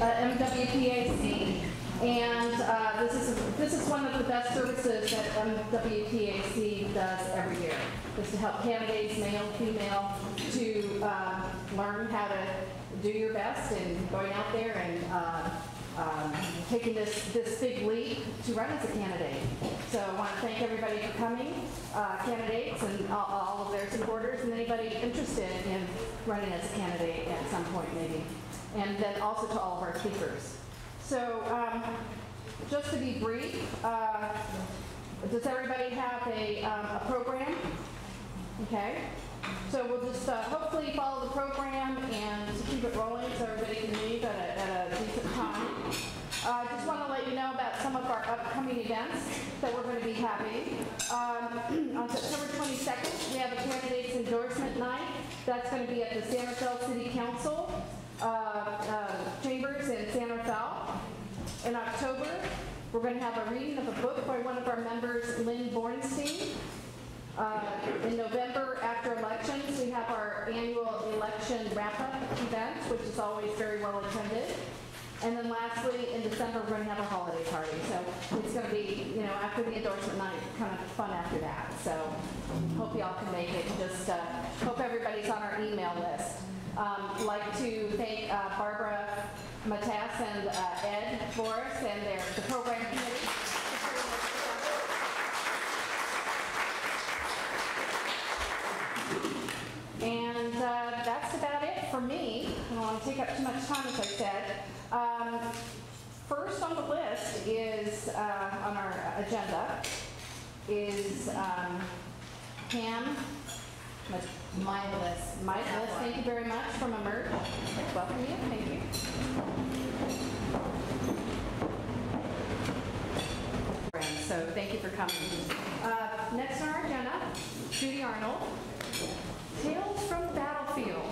uh, MWPAC, and uh, this is, this is one of the best services that MWPAC does every year, is to help candidates, male, female, to uh, learn how to do your best and going out there and uh, um, taking this, this big leap to run as a candidate. So I want to thank everybody for coming, uh, candidates and all, all of their supporters, and anybody interested in running as a candidate at some point maybe. And then also to all of our speakers. So um, just to be brief, uh, does everybody have a, um, a program? Okay, so we'll just uh, hopefully follow the program and keep it rolling so everybody can leave at a, at a decent time. Uh, I just want to let you know about some of our upcoming events that we're going to be having. Um, on September 22nd, we have a candidates endorsement night. That's going to be at the San Rafael City Council uh, uh, chambers in San Rafael. In October, we're going to have a reading of a book by one of our members, Lynn Bornstein. Uh, In November, after elections, we have our annual election wrap-up event, which is always very well attended. And then lastly, in December, we're going to have a holiday party. So it's going to be, you know, after the endorsement night, kind of fun after that. So hope y'all can make it. Just uh, hope everybody's on our email list. Um, Like to thank uh, Barbara Matas and uh, Ed Forrest and their, the program committee. And uh, that's about it for me. I don't want to take up too much time, as I said. Um, First on the list is, uh, on our agenda, is um, Pam Michaelis. Michaelis, thank you very much from Emerge. Welcome you, thank you. So thank you for coming. Uh, Next on our agenda, Judy Arnold. Tales from the Battlefield.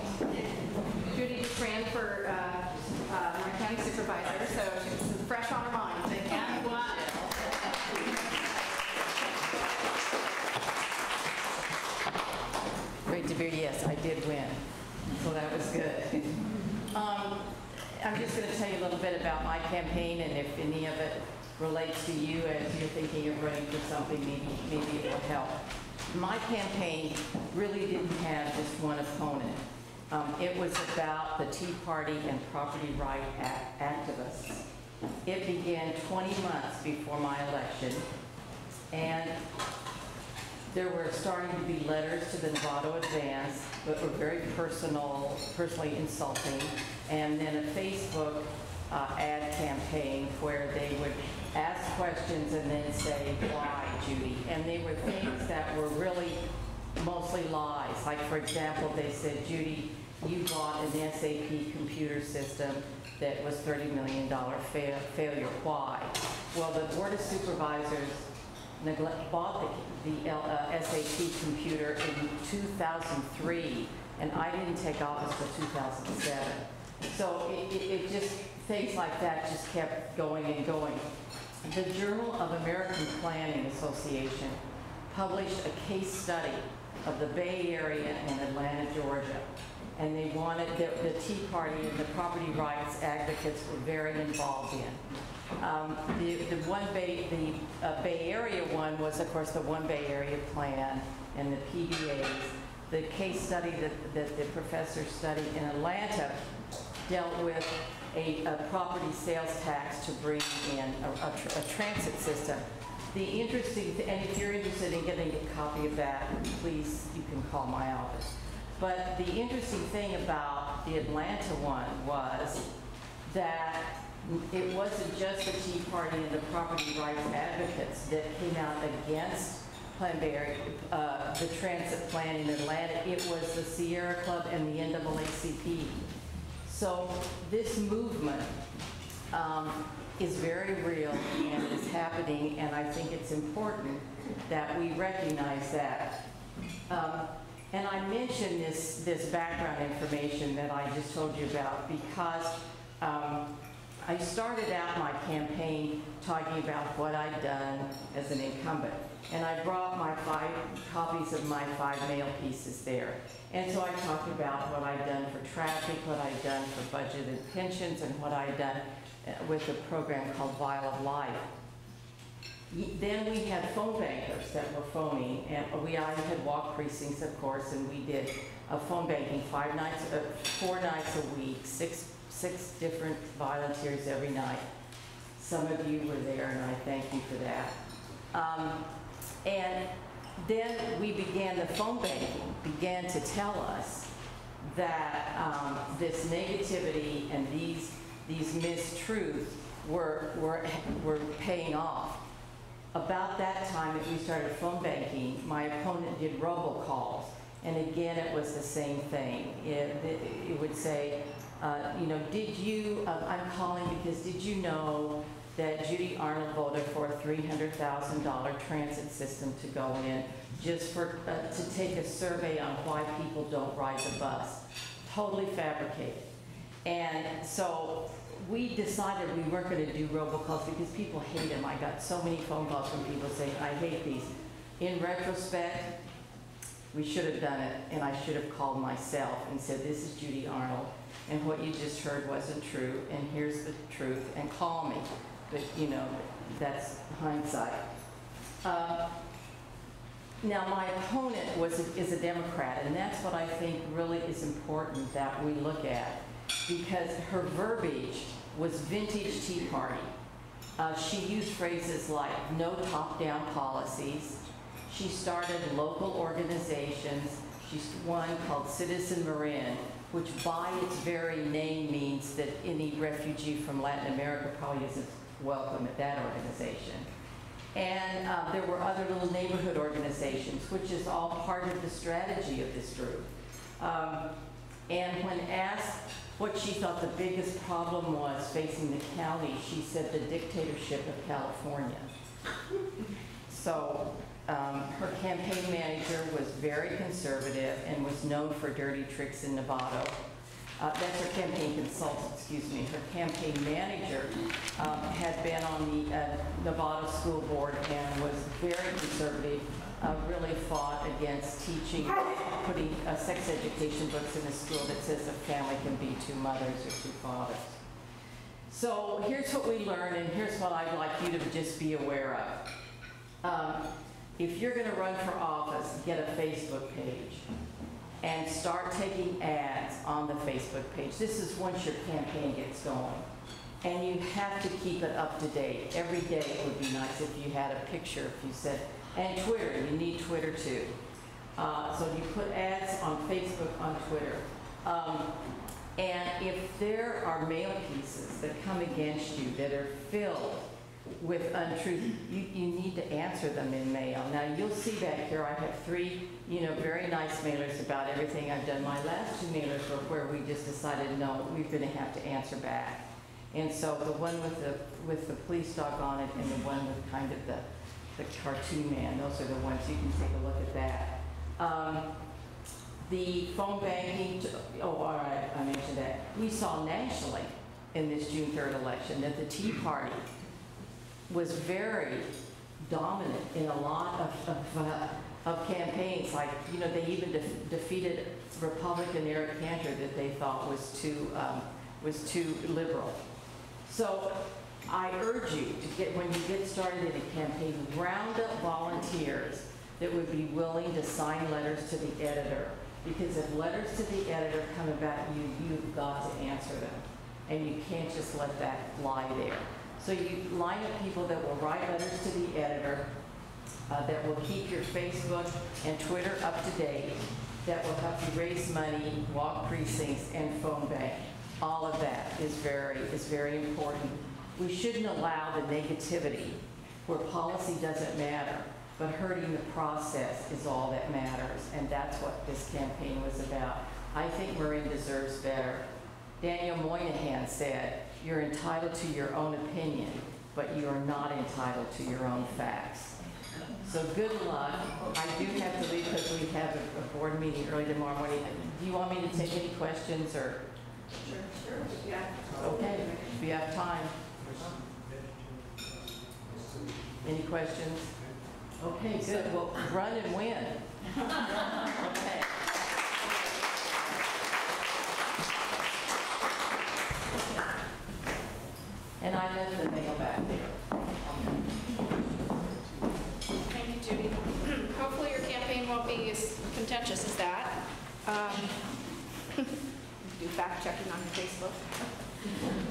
Judy just ran for uh, uh, my county supervisor, so she's fresh on her mind. Thank you. Yes, I did win, so that was good. Um, I'm just going to tell you a little bit about my campaign, and if any of it relates to you as you're thinking of running for something, maybe, maybe it will help. My campaign really didn't have just one opponent. Um, It was about the Tea Party and property right ac- activists. It began 20 months before my election, and there were starting to be letters to the Novato Advance that were very personal, personally insulting, and then a Facebook uh, ad campaign where they would ask questions and then say, why, Judy? And they were things that were really mostly lies. Like, for example, they said, Judy, you bought an SAP computer system that was $30 million fa- failure. Why? Well, the Board of Supervisors neglect, bought the, the uh, SAP computer in 2003, and I didn't take office till 2007. So it, it, it just, things like that just kept going and going. The Journal of American Planning Association published a case study of the Bay Area and Atlanta, Georgia. And they wanted, the, the Tea Party and the property rights advocates were very involved in. Um, The, the one Bay, the uh, Bay Area one was, of course, the One Bay Area Plan and the PDAs. The case study that, that the professor studied in Atlanta dealt with a, a property sales tax to bring in a, a tr- a transit system. The interesting, th- and if you're interested in getting a copy of that, please, you can call my office. But the interesting thing about the Atlanta one was that it wasn't just the Tea Party and the property rights advocates that came out against Plan Barry, uh, the transit plan in Atlanta. It was the Sierra Club and the NAACP. So this movement um, is very real and is happening, and I think it's important that we recognize that. Um, And I mentioned this, this background information that I just told you about because um, I started out my campaign talking about what I'd done as an incumbent. And I brought my five copies of my five mail pieces there. And so I talked about what I'd done for traffic, what I'd done for budget and pensions, and what I'd done uh, with a program called Vial of Life. Then we had phone bankers that were phoning, and we, I had walk precincts, of course, and we did a phone banking five nights, uh, four nights a week, six, six different volunteers every night. Some of you were there, and I thank you for that. Um, And then we began, the phone banking began to tell us that um, this negativity and these, these mistruths were, were, were paying off. About that time that we started phone banking, my opponent did robocalls. And again, it was the same thing. It, it- it would say, uh, you know, did you, uh, I'm calling because did you know that Judy Arnold voted for a $300,000 transit system to go in just for, uh, to take a survey on why people don't ride the bus? Totally fabricated. And so we decided we weren't going to do robocalls because people hate them. I got so many phone calls from people saying, I hate these. In retrospect, we should have done it, and I should have called myself and said, this is Judy Arnold, and what you just heard wasn't true, and here's the truth, and call me. But, you know, that's hindsight. Uh, now, my opponent was, a- is a Democrat, and that's what I think really is important that we look at, because her verbiage was vintage Tea Party. Uh, She used phrases like no top-down policies. She started local organizations. She's one called Citizen Marin, which by its very name means that any refugee from Latin America probably isn't welcome at that organization. And uh, there were other little neighborhood organizations, which is all part of the strategy of this group. Um, And when asked what she thought the biggest problem was facing the county, she said the dictatorship of California. So um, her campaign manager was very conservative and was known for dirty tricks in Novato. Uh, That's her campaign consultant, excuse me. Her campaign manager um, had been on the uh, Novato School Board and was very conservative, uh, really fought against teaching, putting uh, sex education books in a school that says a family can be two mothers or two fathers. So here's what we learned, and here's what I'd like you to just be aware of. Um, If you're going to run for office, get a Facebook page and start taking ads on the Facebook page. This is once your campaign gets going. And you have to keep it up to date. Every day it would be nice if you had a picture, if you said, and Twitter, you need Twitter too. Uh, So you put ads on Facebook, on Twitter. Um, And if there are mail pieces that come against you that are filled with untruth, you, you need to answer them in mail. Now, you'll see back here, I have three, you know, very nice mailers about everything I've done. My last two mailers were where we just decided, no, we're gonna have to answer back. And so the one with the, with the police dog on it and the one with kind of the, the cartoon man, those are the ones, you can take a look at that. Um, the phone banking, oh, all right, I mentioned that. We saw nationally in this June 3rd election that the Tea Party was very dominant in a lot of, of, uh, of campaigns. Like, you know, they even def- defeated Republican Eric Cantor that they thought was too, um, was too liberal. So I urge you to get, when you get started in a campaign, round up volunteers that would be willing to sign letters to the editor. Because if letters to the editor come about you, you've got to answer them. And you can't just let that lie there. So you line up people that will write letters to the editor, uh, that will keep your Facebook and Twitter up to date, that will help you raise money, walk precincts, and phone bank. All of that is very, is very important. We shouldn't allow the negativity where policy doesn't matter, but hurting the process is all that matters, and that's what this campaign was about. I think Marin deserves better. Daniel Moynihan said, "You're entitled to your own opinion, but you are not entitled to your own facts." So good luck. I do have to leave because we have a board meeting early tomorrow morning. Do you want me to take any questions or? Sure, sure. Yeah. Okay, you have time. Any questions? Okay, good. Well, run and win. Okay. And I left the mail back there. Thank you, Judy. Hopefully your campaign won't be as contentious as that. Um, Do fact checking on your Facebook.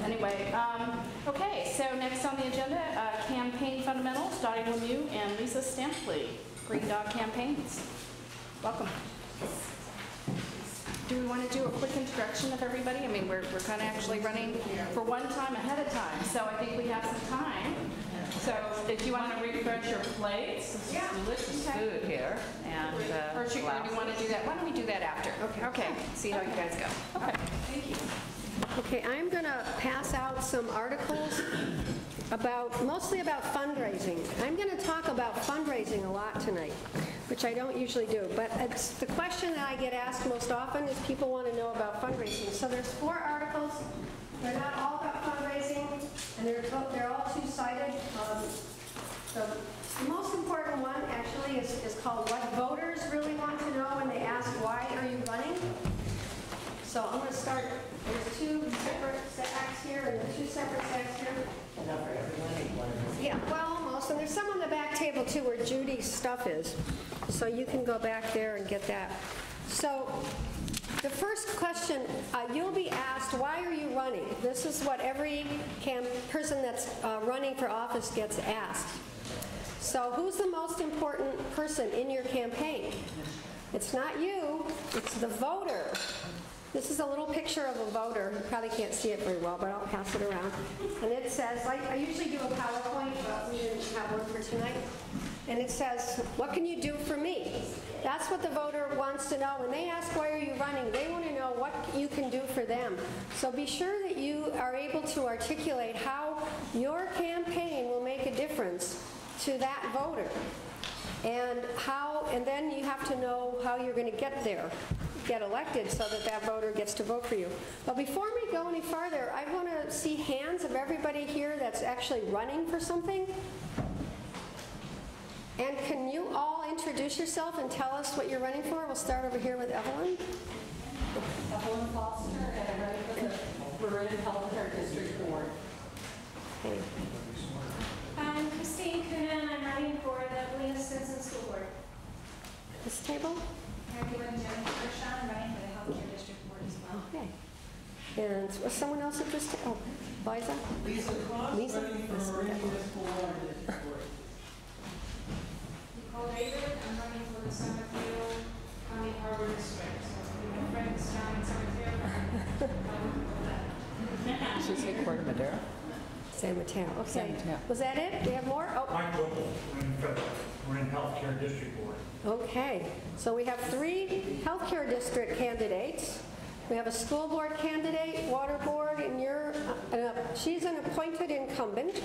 Anyway, um, okay, so next on the agenda, uh, campaign fundamentals, Dottie Lemieux and Lisa Stampley, Green Dog Campaigns. Welcome. Do we want to do a quick introduction of everybody? I mean, we're, we're kind of actually running for one time ahead of time, so I think we have some time. So if you want to refresh your plates, This is delicious Okay. food here, and uh, Or should we want to do that? Why don't we do that after? Okay. Okay, see how you guys go. Okay. Thank you. Okay, I'm going to pass out some articles about, mostly about fundraising. I'm going to talk about fundraising a lot tonight, which I don't usually do. But it's, the question that I get asked most often is people want to know about fundraising. So there's four articles. They're not all about fundraising, and they're, they're all two-sided. Um, The most important one, actually, is, is called What Voters Really Want to Know When They Ask Why Are You Running? So I'm going to start, there's two separate sacks here, and there's two separate sacks here. Yeah, well, almost, and there's some on the back table too where Judy's stuff is. So you can go back there and get that. So the first question, uh, you'll be asked, why are you running? This is what every person that's uh, running for office gets asked. So who's the most important person in your campaign? It's not you, it's the voter. This is a little picture of a voter. You probably can't see it very well, but I'll pass it around. And it says, like, I usually do a PowerPoint, but we didn't have one for tonight. And it says, what can you do for me? That's what the voter wants to know. When they ask, why are you running? They want to know what you can do for them. So be sure that you are able to articulate how your campaign will make a difference to that voter. And how, and then you have to know how you're going to get there, get elected so that that voter gets to vote for you. But before we go any farther, I want to see hands of everybody here that's actually running for something. And can you all introduce yourself and tell us what you're running for? We'll start over here with Evelyn. Evelyn Foster, and I run for the Marin Healthcare District Board. Okay. I'm Christine Coonan, I'm running for the William Stinson School Board. This table? Everyone, Jennifer Kershaw, I'm running for the Healthcare District Board as well. Okay. And was someone else at this table? Oh, Liza? Lisa Cross, Lisa? running for Marin Municipal Water District Board. Nicole David, I'm running for the San Mateo County Harbor District. So my friends down in San Mateo. Should say Corte Madera. San Mateo. Okay. San Mateo. Was that it? Do you have more? Oh, Mike Whipple, running for the Marin Healthcare District Board. Okay, so we have three healthcare district candidates. We have a school board candidate, water board, and you're, uh, she's an appointed incumbent.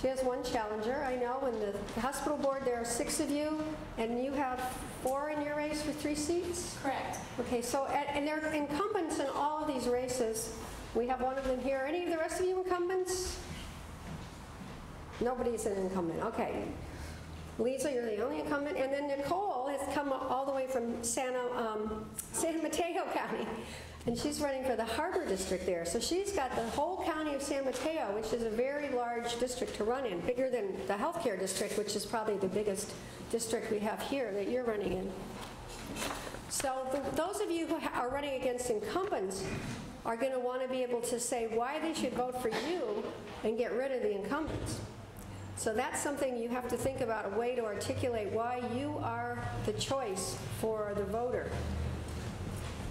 She has one challenger, I know. In the hospital board, there are six of you, and you have four in your race for three seats? Correct. Okay, so, and and there are incumbents in all of these races. We have one of them here. Any of the rest of you incumbents? Nobody's an incumbent, okay. Lisa, you're the only incumbent, and then Nicole has come all the way from Santa, um, San Mateo County, and she's running for the Harbor District there. So she's got the whole county of San Mateo, which is a very large district to run in, bigger than the healthcare district, which is probably the biggest district we have here that you're running in. So the- those of you who are running against incumbents are going to want to be able to say why they should vote for you and get rid of the incumbents. So that's something you have to think about, a way to articulate why you are the choice for the voter.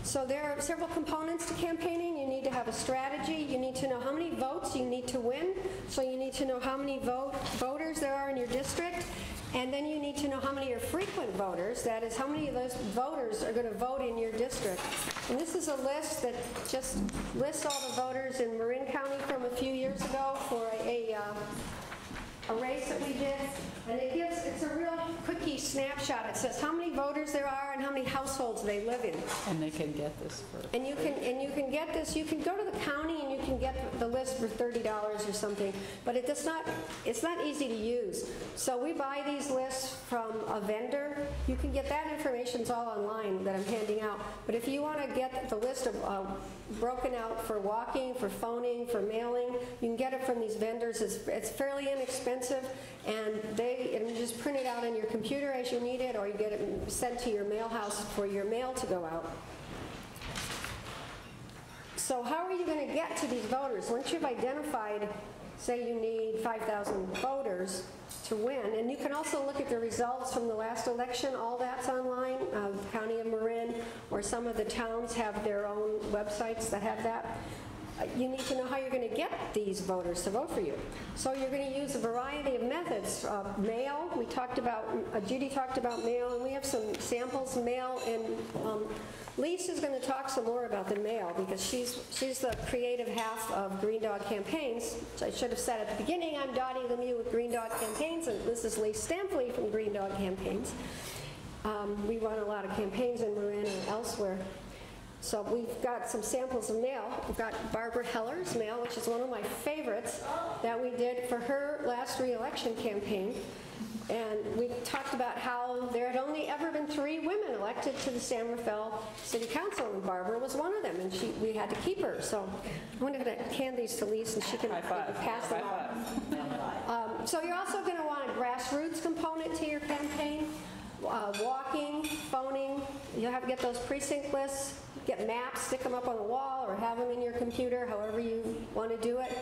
So there are several components to campaigning. You need to have a strategy. You need to know how many votes you need to win. So you need to know how many vote, voters there are in your district. And then you need to know how many are frequent voters. That is, how many of those voters are going to vote in your district. And this is a list that just lists all the voters in Marin County from a few years ago for a, a, uh, a race that we did, and it gives, it's a real quick one-piece snapshot. It says how many voters there are and how many households they live in. And they can get this for, And you can, and you can get this, you can go to the county and you can get the list for $30 or something, but it does not, it's not easy to use. So we buy these lists from a vendor. You can get that information, it's all online that I'm handing out. But if you want to get the list of, uh, broken out for walking, for phoning, for mailing, you can get it from these vendors. It's, it's fairly inexpensive, and they, and you just print it out on your computer as you need it, or you get it sent to your mail house for your mail to go out. So how are you going to get to these voters? Once you've identified, say you need 5,000 voters to win, and you can also look at the results from the last election, all that's online. Uh, County of Marin or some of the towns have their own websites that have that. You need to know how you're going to get these voters to vote for you. So you're going to use a variety of methods. Uh, Mail, we talked about, uh, Judy talked about mail, and we have some samples, mail, and um, Lisa is going to talk some more about the mail because she's, she's the creative half of Green Dog Campaigns. which I should have said at the beginning, I'm Dottie Lemieux with Green Dog Campaigns, and this is Lee Stampley from Green Dog Campaigns. Um, We run a lot of campaigns in Marin and elsewhere. So we've got some samples of mail. We've got Barbara Heller's mail, which is one of my favorites that we did for her last reelection campaign. And we talked about how there had only ever been three women elected to the San Rafael City Council, and Barbara was one of them, and she, we had to keep her. So I'm going to hand these to Lisa, and she can pass them on. Um, So you're also going to want a grassroots component to your campaign, uh, walking, phoning. You'll have to get those precinct lists, get maps, stick them up on the wall, or have them in your computer, however you want to do it.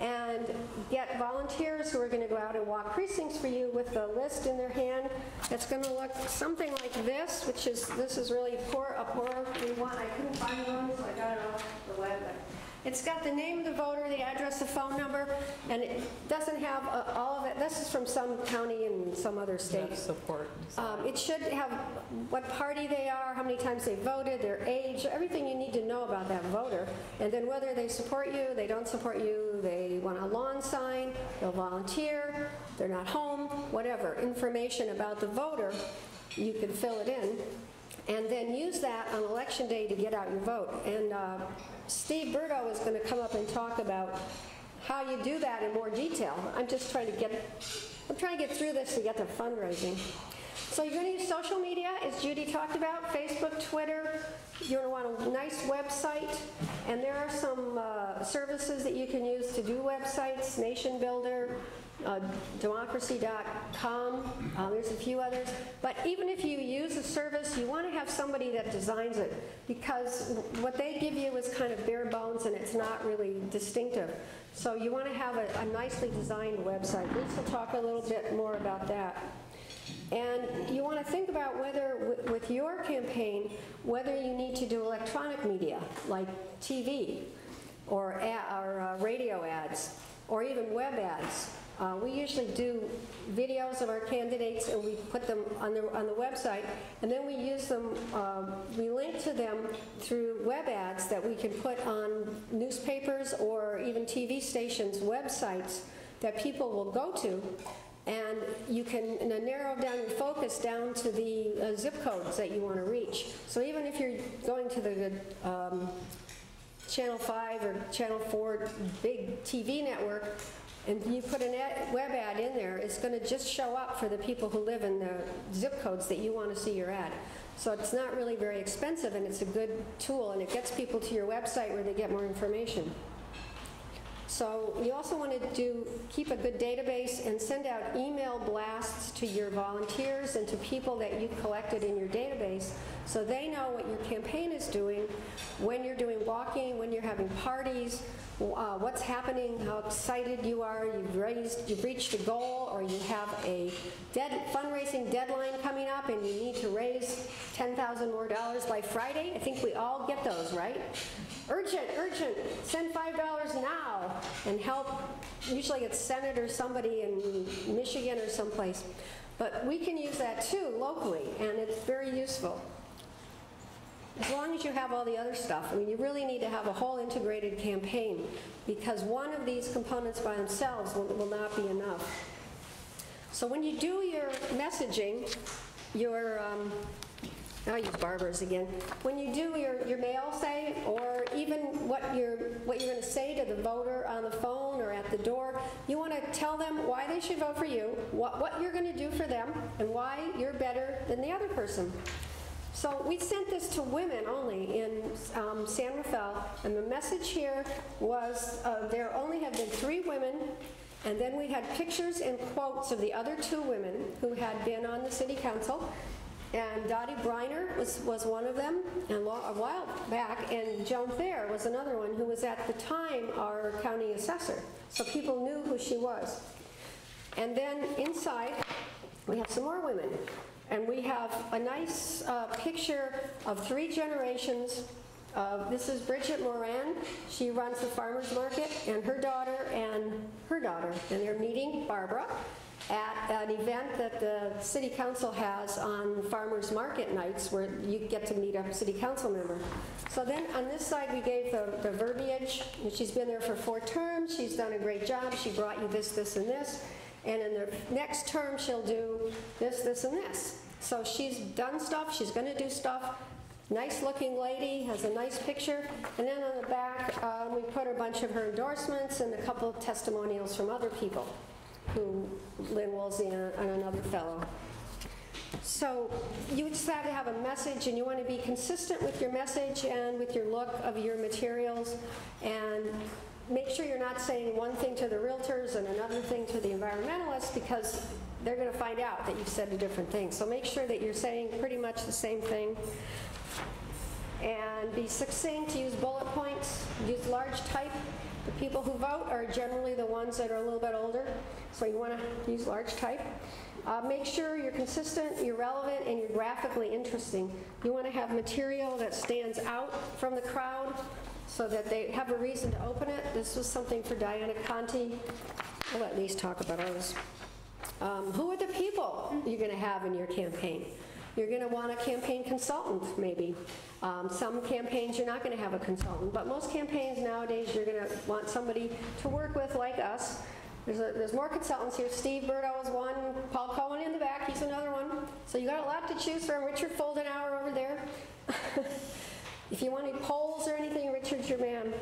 And get volunteers who are going to go out and walk precincts for you with a list in their hand. It's going to look something like this, which is, this is really poor, a poor, want, I couldn't find one, so I got it off the web. It's got the name of the voter, the address, the phone number, and it doesn't have uh, all of it. This is from some county in some other state. Support. Um, It should have what party they are, how many times they voted, their age, everything you need to know about that voter. And then whether they support you, they don't support you, they want a lawn sign, they'll volunteer, they're not home, whatever. Information about the voter, you can fill it in. And then use that on election day to get out your vote. And uh, Steve Burdo is going to come up and talk about how you do that in more detail. I'm just trying to get, I'm trying to get through this to get to fundraising. So you're going to use social media, as Judy talked about, Facebook, Twitter. You're going to want a nice website, and there are some uh, services that you can use to do websites, Nation Builder, uh, democracy.com. Uh, there's a few others. But even if you use a service, you want to have somebody that designs it because what they give you is kind of bare bones and it's not really distinctive. So you want to have a, a nicely designed website. Will talk a little bit more about that. And you want to think about whether, with your campaign, whether you need to do electronic media like TV or, a- or uh, radio ads or even web ads. Uh, we usually do videos of our candidates and we put them on the, on the website and then we use them, um, we link to them through web ads that we can put on newspapers or even TV stations' websites that people will go to and you can uh, narrow down your focus down to the uh, zip codes that you want to reach. So even if you're going to the um, Channel 5 or Channel 4 big TV network, and you put a web ad in there, it's going to just show up for the people who live in the zip codes that you want to see your ad. So it's not really very expensive, and it's a good tool, and it gets people to your website where they get more information. So you also want to do, keep a good database and send out email blasts to your volunteers and to people that you've collected in your database so they know what your campaign is doing, when you're doing walking, when you're having parties, uh, what's happening, how excited you are, you've raised, you've reached a goal, or you have a dead, fundraising deadline coming up and you need to raise 10,000 more dollars by Friday. I think we all get those, right? Urgent, urgent, send $5 now and help. Usually it's Senate or somebody in Michigan or someplace. But we can use that too locally, and it's very useful. As long as you have all the other stuff. I mean, you really need to have a whole integrated campaign because one of these components by themselves will, will not be enough. So when you do your messaging, your, um, I'll use Barbara's again. When you do your, your mail, say, or even what you're, what you're going to say to the voter on the phone or at the door, you want to tell them why they should vote for you, what, what you're going to do for them, and why you're better than the other person. So we sent this to women only in um, San Rafael, and the message here was uh, there only have been three women, and then we had pictures and quotes of the other two women who had been on the city council. And Dottie Briner was, was one of them, and a while back, and Joan Thayer was another one who was at the time our county assessor. So people knew who she was. And then inside, we have some more women. And we have a nice uh, picture of three generations. Uh, This is Bridget Moran. She runs the farmer's market, and her daughter and her daughter. And they're meeting, Barbara, at an event that the city council has on farmer's market nights where you get to meet a city council member. So then on this side, we gave the the verbiage. She's been there for four terms. She's done a great job. She brought you this, this, and this. And in the next term, she'll do this, this, and this. So she's done stuff, she's gonna do stuff. Nice-looking lady, has a nice picture. And then on the back, uh, we put a bunch of her endorsements and a couple of testimonials from other people, who, Lynn Woolsey and and another fellow. So you just have to have a message, and you want to be consistent with your message and with your look of your materials, and make sure you're not saying one thing to the realtors and another thing to the environmentalists, because they're going to find out that you've said a different thing. So make sure that you're saying pretty much the same thing. And be succinct, use bullet points, use large type. The people who vote are generally the ones that are a little bit older, so you want to use large type. Uh, Make sure you're consistent, you're relevant, and you're graphically interesting. You want to have material that stands out from the crowd so that they have a reason to open it. This was something for Diana Conti. We'll at least talk about ours. Um, Who are the people you're going to have in your campaign? You're going to want a campaign consultant, maybe. Um, Some campaigns, you're not going to have a consultant, but most campaigns nowadays, you're going to want somebody to work with like us. There's, a- there's more consultants here. Steve Burdo is one, Paul Cohen in the back, he's another one. So you got a lot to choose from. Richard Foldenauer over there. If you want any polls or anything, Richard's your man.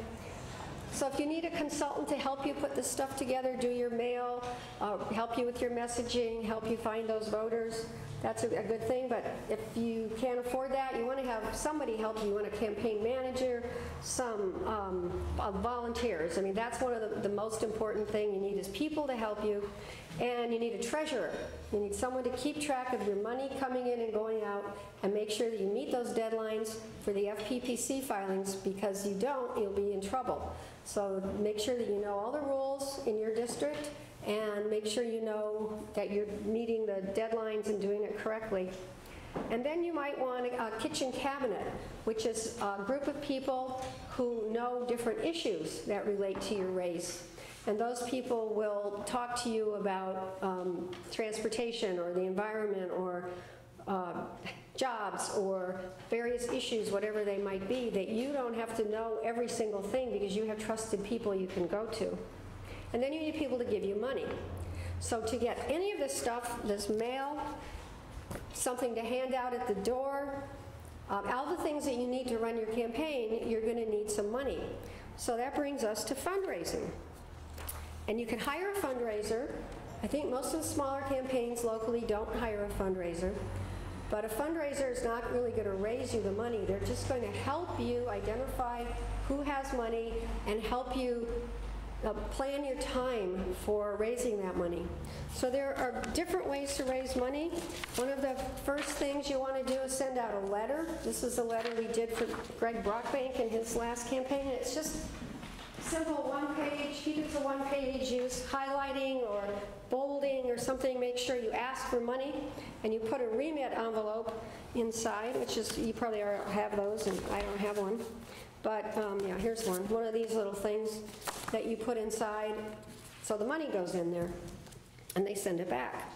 So if you need a consultant to help you put this stuff together, do your mail, uh, help you with your messaging, help you find those voters, that's a a good thing. But if you can't afford that, you want to have somebody help you. You want a campaign manager, some um, uh, volunteers. I mean, that's one of the, the most important thing you need is people to help you. And you need a treasurer. You need someone to keep track of your money coming in and going out and make sure that you meet those deadlines for the FPPC filings because you don't, you'll be in trouble. So make sure that you know all the rules in your district and make sure you know that you're meeting the deadlines and doing it correctly. And then you might want a kitchen cabinet, which is a group of people who know different issues that relate to your race. And those people will talk to you about um, transportation or the environment or uh, jobs or various issues, whatever they might be, that you don't have to know every single thing because you have trusted people you can go to. And then you need people to give you money. So to get any of this stuff, this mail, something to hand out at the door, um, all the things that you need to run your campaign, you're going to need some money. So that brings us to fundraising. And you can hire a fundraiser. I think most of the smaller campaigns locally don't hire a fundraiser. But a fundraiser is not really going to raise you the money. They're just going to help you identify who has money and help you uh, plan your time for raising that money. So there are different ways to raise money. One of the first things you want to do is send out a letter. This is a letter we did for Greg Brockbank in his last campaign. It's just simple one page, keep it to one page, use highlighting or bolding or something, make sure you ask for money, and you put a remit envelope inside, which is, you probably have those, and I don't have one. But, um, yeah, here's one, one of these little things that you put inside, so the money goes in there, and they send it back.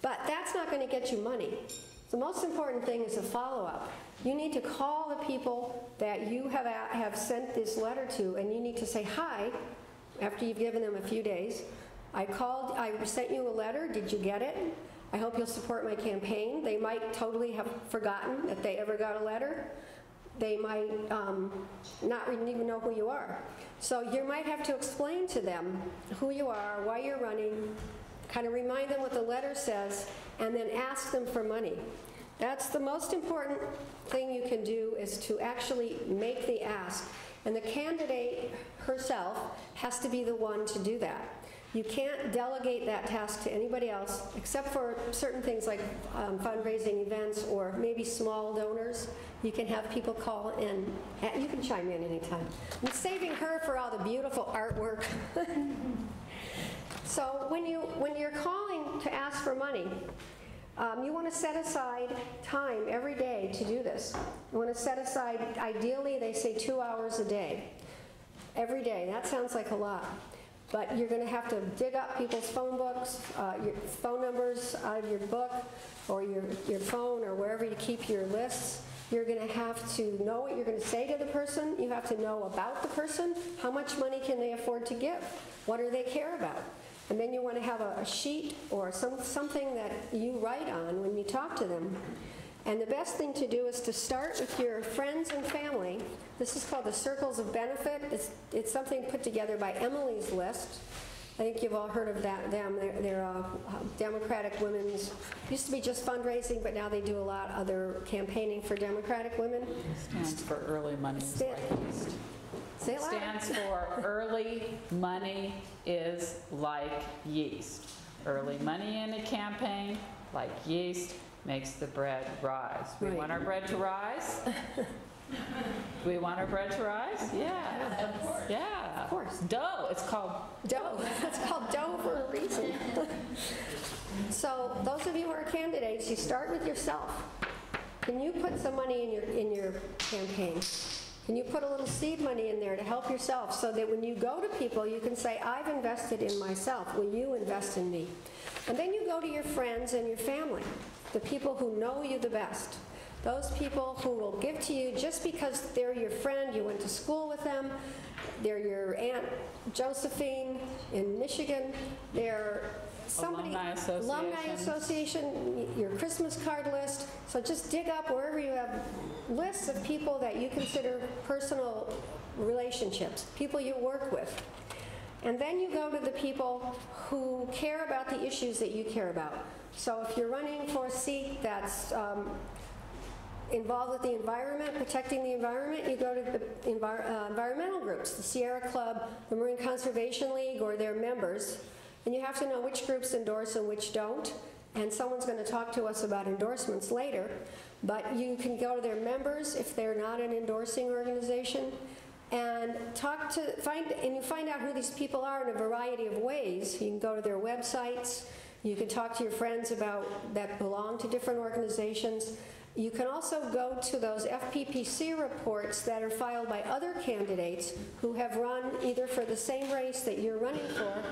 But that's not going to get you money. The most important thing is a follow-up. You need to call the people that you have, a- have sent this letter to, and you need to say, "Hi," after you've given them a few days. I called, I sent you a letter, did you get it? I hope you'll support my campaign. They might totally have forgotten that they ever got a letter. They might um, not even know who you are. So you might have to explain to them who you are, why you're running, kind of remind them what the letter says, and then ask them for money. That's the most important thing you can do is to actually make the ask. And the candidate herself has to be the one to do that. You can't delegate that task to anybody else except for certain things like um, fundraising events or maybe small donors. You can have people call in. Uh, You can chime in anytime. I'm saving her for all the beautiful artwork. so when you when you're calling to ask for money, um, you want to set aside time every day to do this. You want to set aside, ideally, they say two hours a day. Every day. That sounds like a lot. But you're going to have to dig up people's phone books, uh, your phone numbers out of your book, or your, your phone, or wherever you keep your lists. You're going to have to know what you're going to say to the person. You have to know about the person. How much money can they afford to give? What do they care about? And then you want to have a, a sheet or some, something that you write on when you talk to them. And the best thing to do is to start with your friends and family. This is called the Circles of Benefit. It's, it's something put together by Emily's List. I think you've all heard of that, them. They're, they're uh, Democratic Women's, used to be just fundraising, but now they do a lot other campaigning for Democratic women. Stands for early money is Sta- like yeast. Say it loud. Stands for early money is like yeast. Early money in a campaign, like yeast, makes the bread rise. We Right. want our bread to rise? Do we want our bread to rise? Yeah. Of course. Yeah. Of course. Dough, it's called dough. It's called dough for a reason. so those of you who are candidates, you start with yourself. Can you put some money in your in your campaign? Can you put a little seed money in there to help yourself so that when you go to people, you can say, I've invested in myself. Will you invest in me? And then you go to your friends and your family, the people who know you the best. Those people who will give to you just because they're your friend, you went to school with them, they're your Aunt Josephine in Michigan, they're somebody. Alumni Alumni association, your Christmas card list. So just dig up wherever you have lists of people that you consider personal relationships, people you work with. And then you go to the people who care about the issues that you care about. So if you're running for a seat that's um, involved with the environment, protecting the environment, you go to the envir- uh, environmental groups, the Sierra Club, the Marin Conservation League, or their members. And you have to know which groups endorse and which don't. And someone's going to talk to us about endorsements later. But you can go to their members if they're not an endorsing organization and talk to find and you find out who these people are in a variety of ways. You can go to their websites. You can talk to your friends about that belong to different organizations. You can also go to those FPPC reports that are filed by other candidates who have run either for the same race that you're running for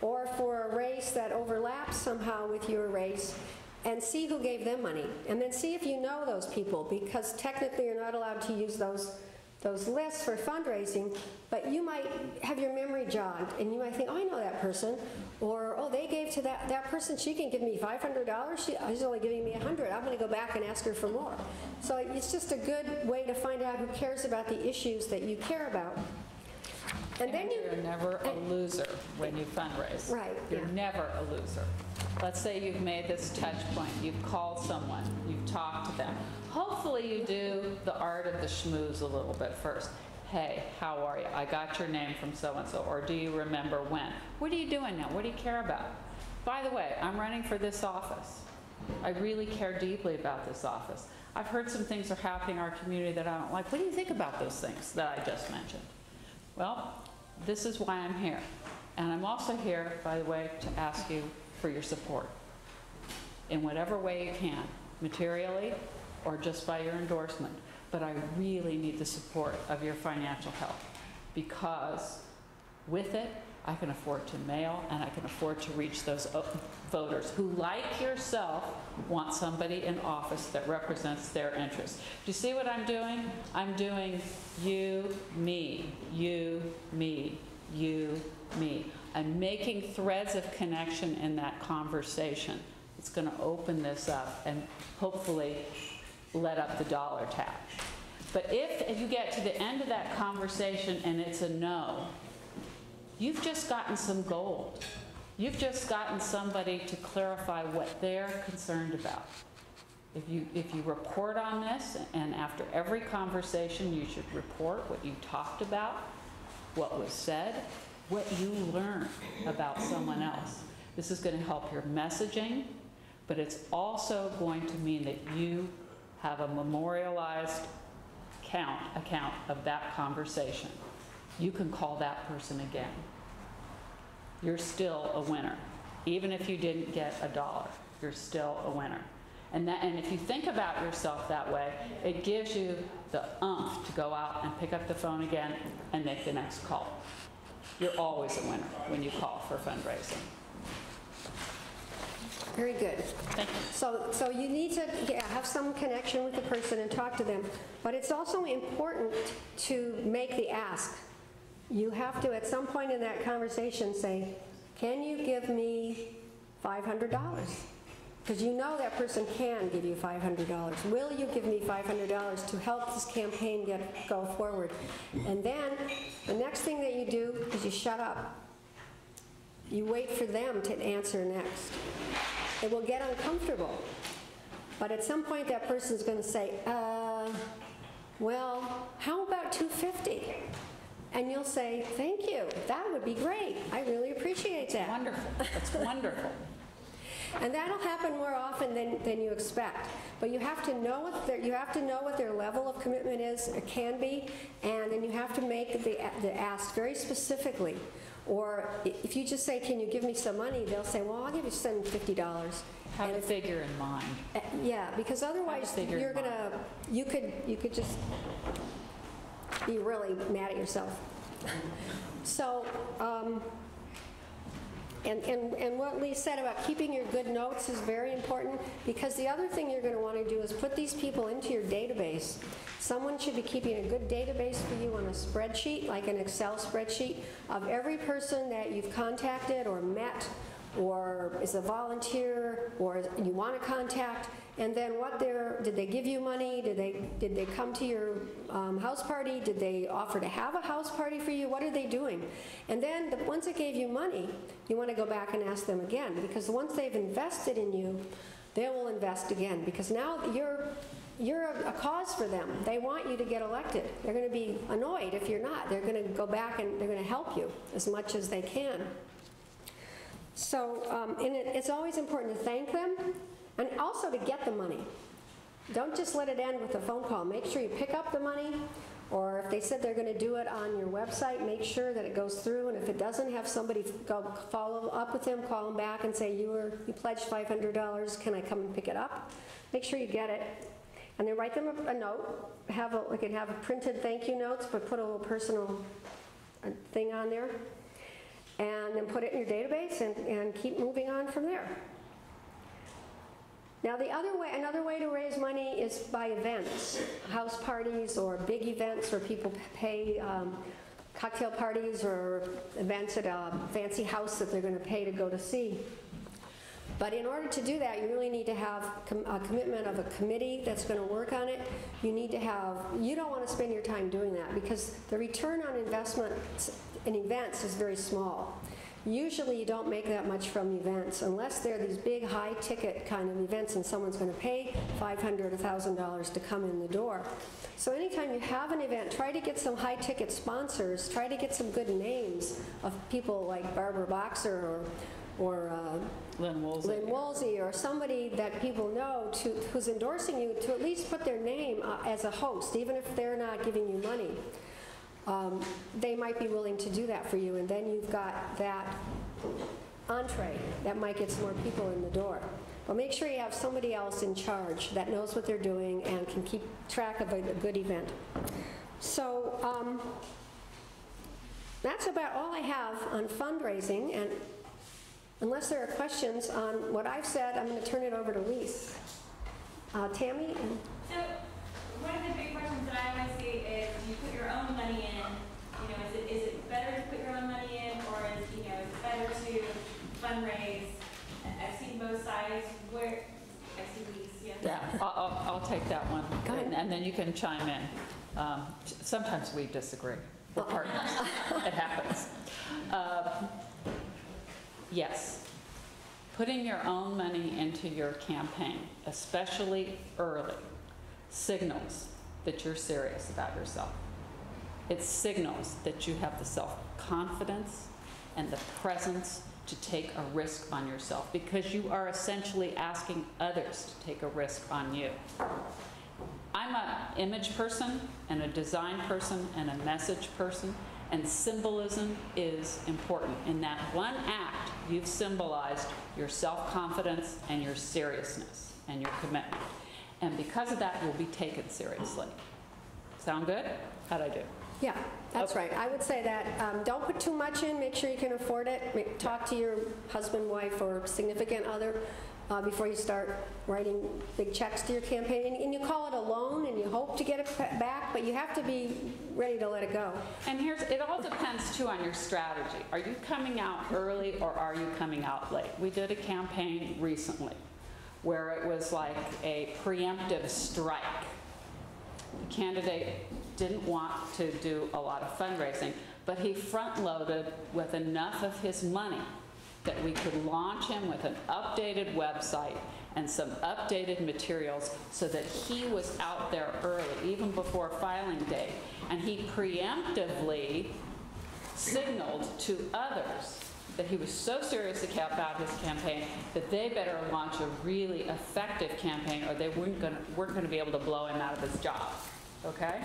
or for a race that overlaps somehow with your race and see who gave them money. And then see if you know those people because technically you're not allowed to use those those lists for fundraising, but you might have your memory jogged and you might think, oh, I know that person. Or, oh, they gave to that, that person, she can give me $500. She, she's only giving me 100 I'm going to go back and ask her for more. So it's just a good way to find out who cares about the issues that you care about. And then you. You're never a loser when you fundraise. Right, You're yeah. never a loser. Let's say you've made this touch point, you've called someone, you've talked to them. Hopefully you do the art of the schmooze a little bit first. Hey, how are you? I got your name from so-and-so, or do you remember when? What are you doing now? What do you care about? By the way, I'm running for this office. I really care deeply about this office. I've heard some things are happening in our community that I don't like. What do you think about those things that I just mentioned? Well, this is why I'm here. And I'm also here, by the way, to ask you for your support in whatever way you can, materially or just by your endorsement. But I really need the support of your financial help because with it, I can afford to mail and I can afford to reach those o- voters who, like yourself, want somebody in office that represents their interests. Do you see what I'm doing? I'm doing you, me, you, me, you, me. I'm making threads of connection in that conversation. It's going to open this up and hopefully let up the dollar tap. But if if you get to the end of that conversation and it's a no, you've just gotten some gold. You've just gotten somebody to clarify what they're concerned about. If you, if you report on this, and after every conversation, you should report what you talked about, what was said, what you learned about someone else. This is going to help your messaging, but it's also going to mean that you have a memorialized count, account of that conversation. You can call that person again. You're still a winner. Even if you didn't get a dollar, you're still a winner. And that, and if you think about yourself that way, it gives you the umph to go out and pick up the phone again and make the next call. You're always a winner when you call for fundraising. Very good. Thank you. So, so you need to yeah, uh, have some connection with the person and talk to them. But it's also important to make the ask. You have to, at some point in that conversation, say, can you give me $500? Because you know that person can give you $500. Will you give me $500 to help this campaign get, go forward? And then, the next thing that you do is you shut up. You wait for them to answer next. It will get uncomfortable. But at some point, that person's going to say, uh, well, how about 250? And you'll say, thank you, that would be great. I really appreciate that. Wonderful. That's wonderful. And that'll happen more often than, than you expect. But you have to know what their, you have to know what their level of commitment is, it can be, and then you have to make the, the ask very specifically. Or if you just say, can you give me some money, they'll say, well, I'll give you send $50. Have And a figure in mind. uh, Yeah, because otherwise, you're gonna, you could, you could just be really mad at yourself. So, um, and, and, and what Lee said about keeping your good notes is very important, because the other thing you're gonna wanna do is put these people into your database. Someone should be keeping a good database for you on a spreadsheet, like an Excel spreadsheet, of every person that you've contacted or met, or is a volunteer, or you wanna contact, and then what they're, did they give you money? Did they, did they come to your um, house party? Did they offer to have a house party for you? What are they doing? And then, the, once they gave you money, you want to go back and ask them again, because once they've invested in you, they will invest again, because now you're, you're a, a cause for them. They want you to get elected. They're going to be annoyed if you're not. They're going to go back and they're going to help you as much as they can. So, um, and it, it's always important to thank them and also to get the money. Don't just let it end with a phone call. Make sure you pick up the money, or if they said they're going to do it on your website, make sure that it goes through. And if it doesn't, have somebody go follow up with them, call them back, and say you were you pledged $500. Can I come and pick it up? Make sure you get it, and then write them a, a note. Have a we can have a printed thank you notes, but put a little personal uh, thing on there, and then put it in your database and, and keep moving on from there. Now, the other way, another way to raise money is by events, house parties or big events where people pay um, cocktail parties or events at a fancy house that they're going to pay to go to see. But in order to do that, you really need to have com- a commitment of a committee that's going to work on it. You need to have, you don't want to spend your time doing that because the return on investment in events is very small. Usually you don't make that much from events unless they're these big high ticket kind of events and someone's going to pay $500, $1,000 to come in the door. So anytime you have an event, try to get some high ticket sponsors, try to get some good names of people like Barbara Boxer or, or uh, Lynn Woolsey. Lynn Woolsey or somebody that people know to, who's endorsing you to at least put their name uh, as a host, even if they're not giving you money. Um, they might be willing to do that for you, and then you've got that entree that might get some more people in the door. But make sure you have somebody else in charge that knows what they're doing and can keep track of a, a good event. So um, that's about all I have on fundraising, and Unless there are questions on what I've said, I'm going to turn it over to Lise. Uh, Tammy? So, one of the big questions that I always see is you put your own money in, you know, is it, is it better to put your own money in, or is, you know, is it better to fundraise? I- I've seen both sides, where, I see Louise, yeah. Yeah, I'll, I'll, I'll take that one. Go ahead. And- And then you can chime in. Um, Sometimes we disagree. We're partners. It happens. Uh, Yes, putting your own money into your campaign, especially early, signals that you're serious about yourself. It signals that you have the self-confidence and the presence to take a risk on yourself because you are essentially asking others to take a risk on you. I'm an image person and a design person and a message person, and symbolism is important. In that one act, you've symbolized your self-confidence and your seriousness and your commitment. And because of that, you'll be taken seriously. Sound good? How'd I do? Yeah, that's Okay. right. I would say that, um, don't put too much in, make sure you can afford it. Talk to your husband, wife, or significant other uh, before you start writing big checks to your campaign. And you call it a loan, and you hope to get it back, but you have to be ready to let it go. And here's, it all depends too on your strategy. Are you coming out early or are you coming out late? We did a campaign recently where it was like a preemptive strike. The candidate didn't want to do a lot of fundraising, but he front-loaded with enough of his money that we could launch him with an updated website and some updated materials so that he was out there early, even before filing date. And he preemptively signaled to others that he was so serious about his campaign that they better launch a really effective campaign or they weren't going to, weren't to be able to blow him out of his job. Okay?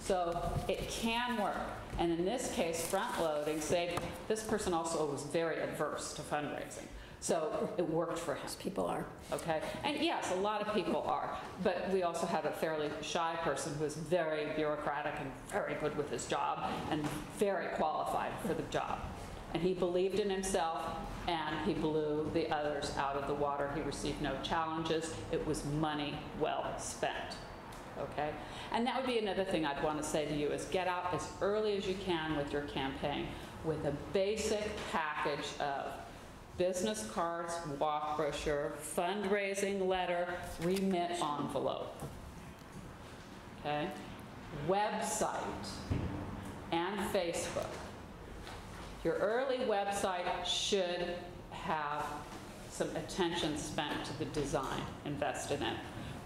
So it can work. And in this case, front loading saved, this person also was very adverse to fundraising. So it worked for him. People are. Okay, and yes, a lot of people are, but we also had a fairly shy person who was very bureaucratic and very good with his job and very qualified for the job. And he believed in himself and he blew the others out of the water. He received no challenges. It was money well spent. Okay? And that would be another thing I'd want to say to you is get out as early as you can with your campaign with a basic package of business cards, walk brochure, fundraising letter, remit envelope. Okay? Website and Facebook. Your early website should have some attention spent to the design invested in.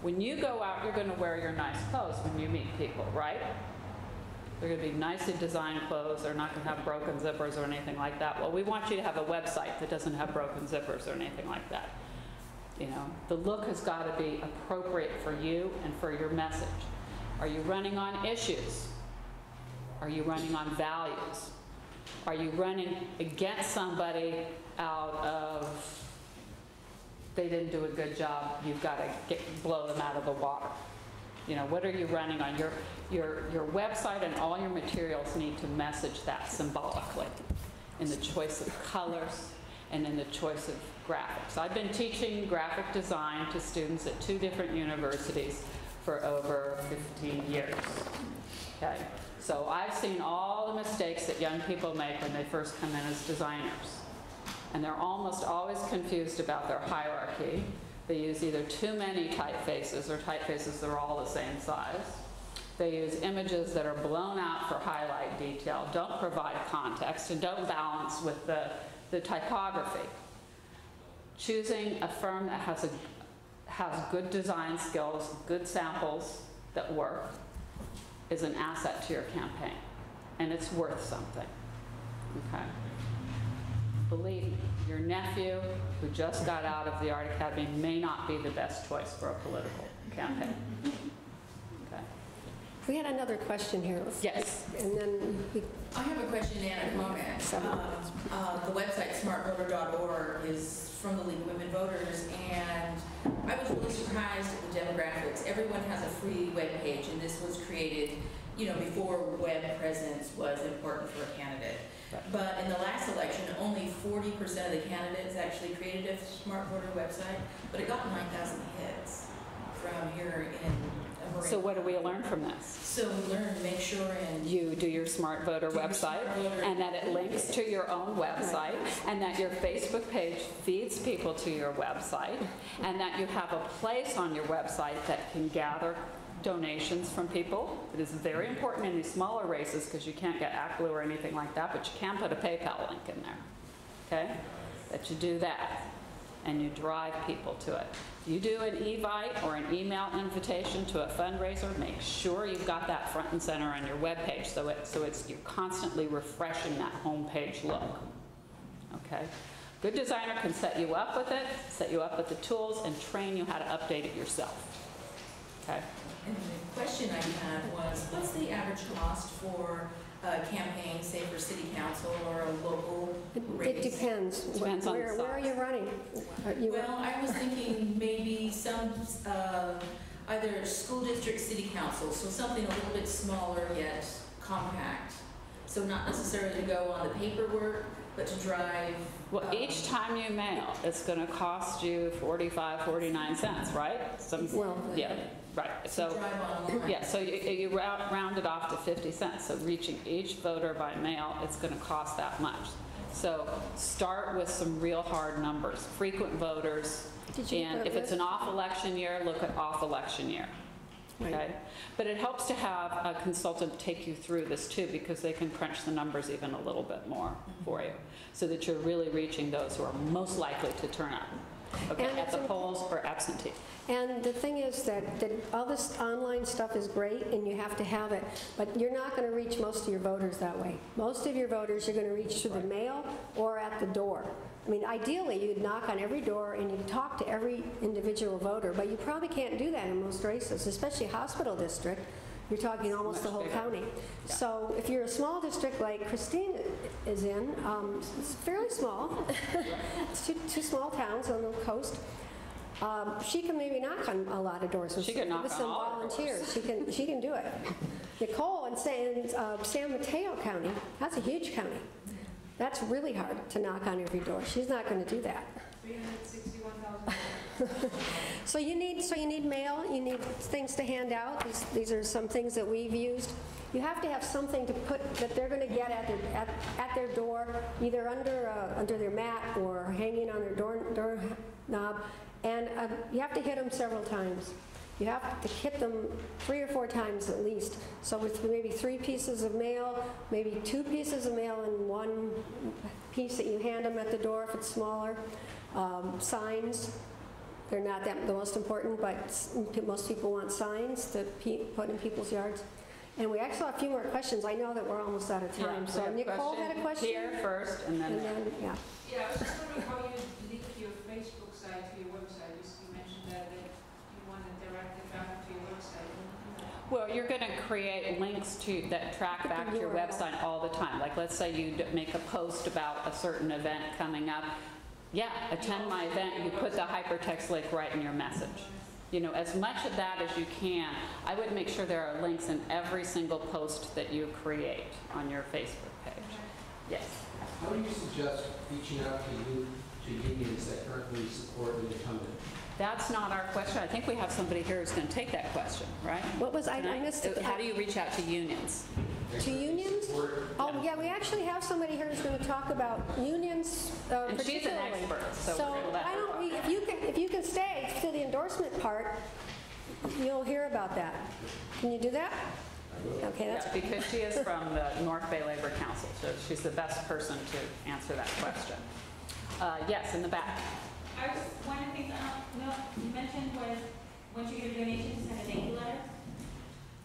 When you go out, you're going to wear your nice clothes when you meet people, right? They're going to be nicely designed clothes. They're not going to have broken zippers or anything like that. Well, we want you to have a website that doesn't have broken zippers or anything like that. You know, the look has got to be appropriate for you and for your message. Are you running on issues? Are you running on values? Are you running against somebody out of they didn't do a good job, you've got to get, blow them out of the water? You know, what are you running on? Your, your, your website and all your materials need to message that symbolically in the choice of colors and in the choice of graphics. I've been teaching graphic design to students at two different universities for over 15 years. Okay, so I've seen all the mistakes that young people make when they first come in as designers. And they're almost always confused about their hierarchy. They use either too many typefaces or typefaces that are all the same size. They use images that are blown out for highlight detail, don't provide context, and don't balance with the, the typography. Choosing a firm that has, a, has good design skills, good samples that work, is an asset to your campaign, and it's worth something. Okay? Believe me, your nephew who just got out of the Art Academy may not be the best choice for a political campaign. Okay? We had another question here. Yes. And then we I have a question and a comment. Seven. Um, uh, The website smartvoter.org is from the League of Women Voters, and I was really surprised at the demographics. Everyone has a free webpage, and this was created, you know, before web presence was important for a candidate. Right. But in the last election, only 40% of the candidates actually created a smart voter website, but it got 9,000 hits from here in So what do we learn from this? So we learn, to make sure and You do your Smart Voter website, Voter. and that it links to your own website, and that your Facebook page feeds people to your website, and that you have a place on your website that can gather donations from people. It is very important in these smaller races, because you can't get ACLU or anything like that, but you can put a PayPal link in there, okay? That you do that, and you drive people to it. You do an Evite or an email invitation to a fundraiser, make sure you've got that front and center on your webpage, so it, so it's, you're constantly refreshing that homepage look. Okay? Good designer can set you up with it, set you up with the tools, and train you how to update it yourself. Okay? And the question I had was, what's the average cost for a campaign, say for city council or a local It race? depends. Depends on the Where, where are size. you running? Are you- Well, I was thinking maybe some, uh, either school district, city council, so something a little bit smaller yet compact. So not necessarily to go on the paperwork, but to drive. Well, um, each time you mail, it's going to cost you 45, 49 cents, right? Some, Well- yeah, right. So, Drive online. yeah, so you, you round round it off to 50 cents. So reaching each voter by mail, it's going to cost that much. So start with some real hard numbers, frequent voters. Did you And put if it's an off-election year, look at off-election year. Right. Okay? But it helps to have a consultant take you through this too, because they can crunch the numbers even a little bit more for you, so that you're really reaching those who are most likely to turn up, okay, And at the polls or absentee. And the thing is that, that all this online stuff is great and you have to have it, but you're not going to reach most of your voters that way. Most of your voters you're going to reach through the mail or at the door. I mean, ideally, you'd knock on every door and you'd talk to every individual voter, but you probably can't do that in most races, especially hospital district. You're talking almost the whole bigger. county. Yeah. So if you're a small district like Christine is in, um, it's fairly small. It's two, two small towns on the coast. Um, She can maybe knock on a lot of doors with She can knock with on some all the doors. volunteers. She can, she can do it. Nicole in San, uh, San Mateo County, that's a huge county. That's really hard to knock on every door. She's not going to do that. Three hundred sixty-one thousand. So you need, so you need mail, you need things to hand out. These, these are some things that we've used. You have to have something to put, that they're going to get at their, at, at their door, either under, uh, under their mat or hanging on their door, door knob, And uh, you have to hit them several times. You have to hit them three or four times at least. So with maybe three pieces of mail, maybe two pieces of mail and one piece that you hand them at the door if it's smaller. Um, Signs, they're not that, the most important, but most people want signs to pe- put in people's yards. And we actually have a few more questions. I know that we're almost out of time. Yeah, So we have Nicole had a question? Here first, and then And then, yeah. Yeah, I was just wondering how you link your Facebook site to your website. You You mentioned that, that you want to direct it back to your website. Well, you're going to create links to, that track back to your website all the time. Like, let's say you make a post about a certain event coming up. Yeah, attend my event, you put the hypertext link right in your message. You know, as much of that as you can. I would make sure there are links in every single post that you create on your Facebook page. Yes. How do you suggest reaching out to you, to unions that currently support an incumbent? That's not our question. I think we have somebody here who's going to take that question, right? What was, I I missed it. How do you reach out to unions? To unions? Oh, yeah, we actually have somebody here who's going to talk about unions uh, And she's an expert, so let why don't we, if you can, if you can stay to the endorsement part, you'll hear about that. Can you do that? Okay, that's, Yeah, because she is from the North Bay Labor Council, so she's the best person to answer that question. Uh, Yes, in the back. I was, one of the things, uh, no, you mentioned was, once you get a donation, to send a thank you letter.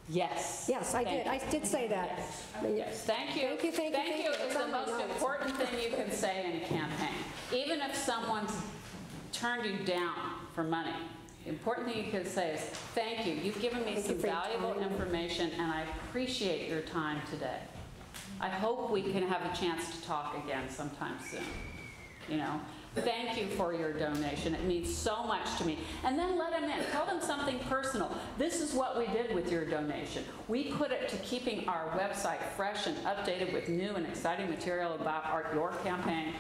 Yes. yes, I did, I did say that. Yes, thank you. Thank you, thank you, thank you. is It's the on my most notes. important thing you can say in a campaign. Even if someone's turned you down for money, the important thing you can say is, thank you, you've given me Thank some for your valuable time." information, and I appreciate your time today. I hope we can have a chance to talk again sometime soon, you know? Thank you for your donation, it means so much to me. And then let them in, tell them something personal. This is what we did with your donation. We put it to keeping our website fresh and updated with new and exciting material about our, your campaign.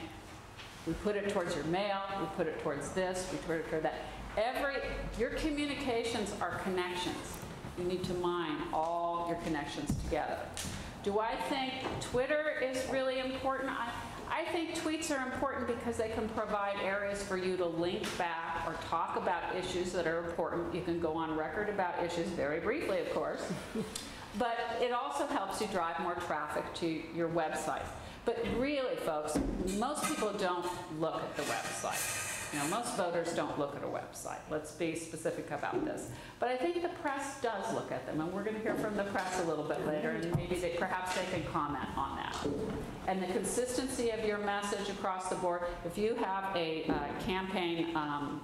We put it towards your mail, we put it towards this, we put it toward that. Every, your communications are connections. You need to mine all your connections together. Do I think Twitter is really important? I, I think tweets are important because they can provide areas for you to link back or talk about issues that are important. You can go on record about issues very briefly, of course. But it also helps you drive more traffic to your website. But really, folks, most people don't look at the website. You know, most voters don't look at a website. Let's be specific about this. But I think the press does look at them, and we're going to hear from the press a little bit later, and maybe they, perhaps they can comment on that. And the consistency of your message across the board. If you have a uh, campaign um,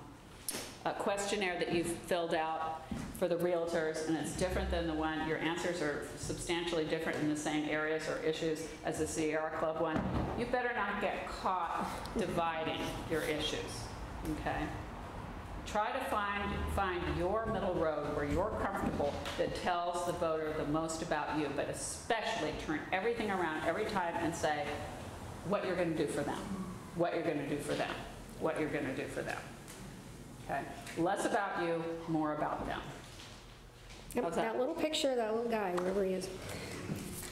a questionnaire that you've filled out for the realtors, and it's different than the one, your answers are substantially different in the same areas or issues as the Sierra Club one, you better not get caught dividing your issues, okay? Try to find, find your middle road where you're comfortable that tells the voter the most about you, but especially turn everything around every time and say what you're going to do for them, what you're going to do for them, what you're going to do for them. Okay? Less about you, more about them. Yep, that? That little picture, that little guy, wherever he is.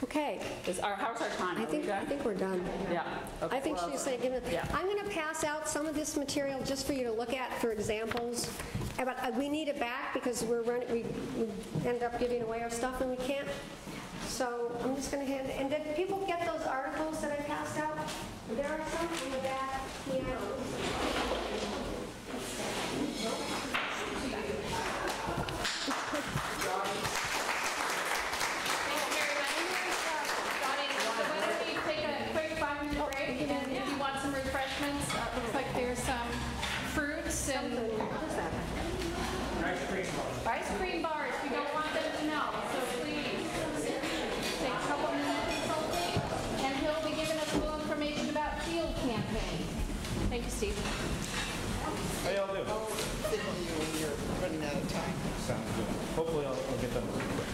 Okay, Is our, how's our time? I Are we think, I done? think we're done. Yeah. okay, I think well, she's saying, give it- Yeah. I'm going to pass out some of this material just for you to look at for examples. But uh, we need it back because we're running, we we end up giving away our stuff and we can't. So I'm just going to hand, and did people get those articles that I passed out? There are some in the back piano. Thank you very much. Audience, Why don't we take a quick five-minute break, and if you want some refreshments, uh, looks like there's some fruits and What is that? Ice cream bar. ice cream bars. We don't want them to know, so please take a couple minutes or something, and he'll be giving us a little information about field campaign. Thank you, Steve. How y'all doing? running out of time. Sounds good. Hopefully I'll, I'll get them quick.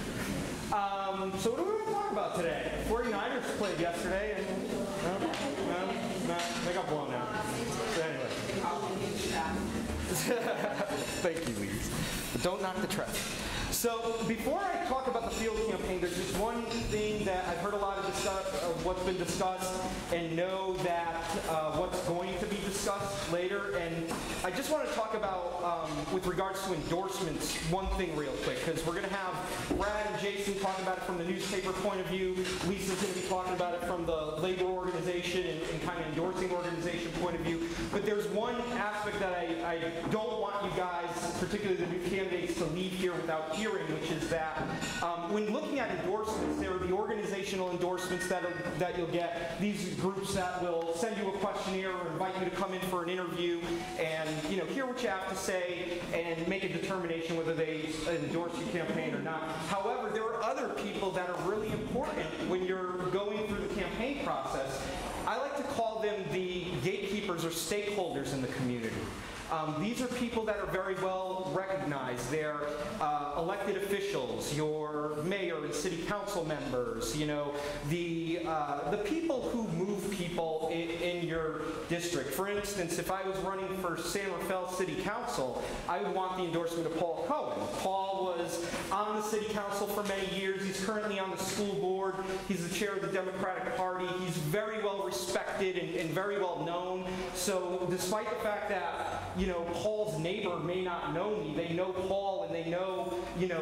Um, so what do we want to talk about today? 49ers played yesterday and, no, no, no, they got blown out. So anyway. Thank you, Louise. But don't knock the trust. So before I talk about the field campaign, there's just one thing that I've heard a lot of discuss, of what's been discussed, and know that uh, what's going to be discussed later. And I just want to talk about, um, with regards to endorsements, one thing real quick, because we're going to have Brad and Jason talk about it from the newspaper point of view. Lisa's going to be talking about it from the labor organization and, and kind of endorsing organization point of view. But there's one aspect that I, I don't want you guys, particularly the new candidates, to leave here without hearing, which is that um, when looking at endorsements, there are the organizational endorsements that, are, that you'll get. These groups that will send you a questionnaire or invite you to come in for an interview and you know hear what you have to say and make a determination whether they endorse your campaign or not. However, there are other people that are really important when you're going through the campaign process. I like to call them the gatekeepers or stakeholders in the community. Um, these are people that are very well recognized. They're uh, elected officials, your mayor and city council members, you know, the, uh, the people who move people in, in your district. For instance, if I was running for San Rafael City Council, I would want the endorsement of Paul Cohen. Paul was on the city council for many years. He's currently on the school board. He's the chair of the Democratic Party. He's very well respected and, and very well known. So despite the fact that, you know, Paul's neighbor may not know me, they know Paul and they know, you know,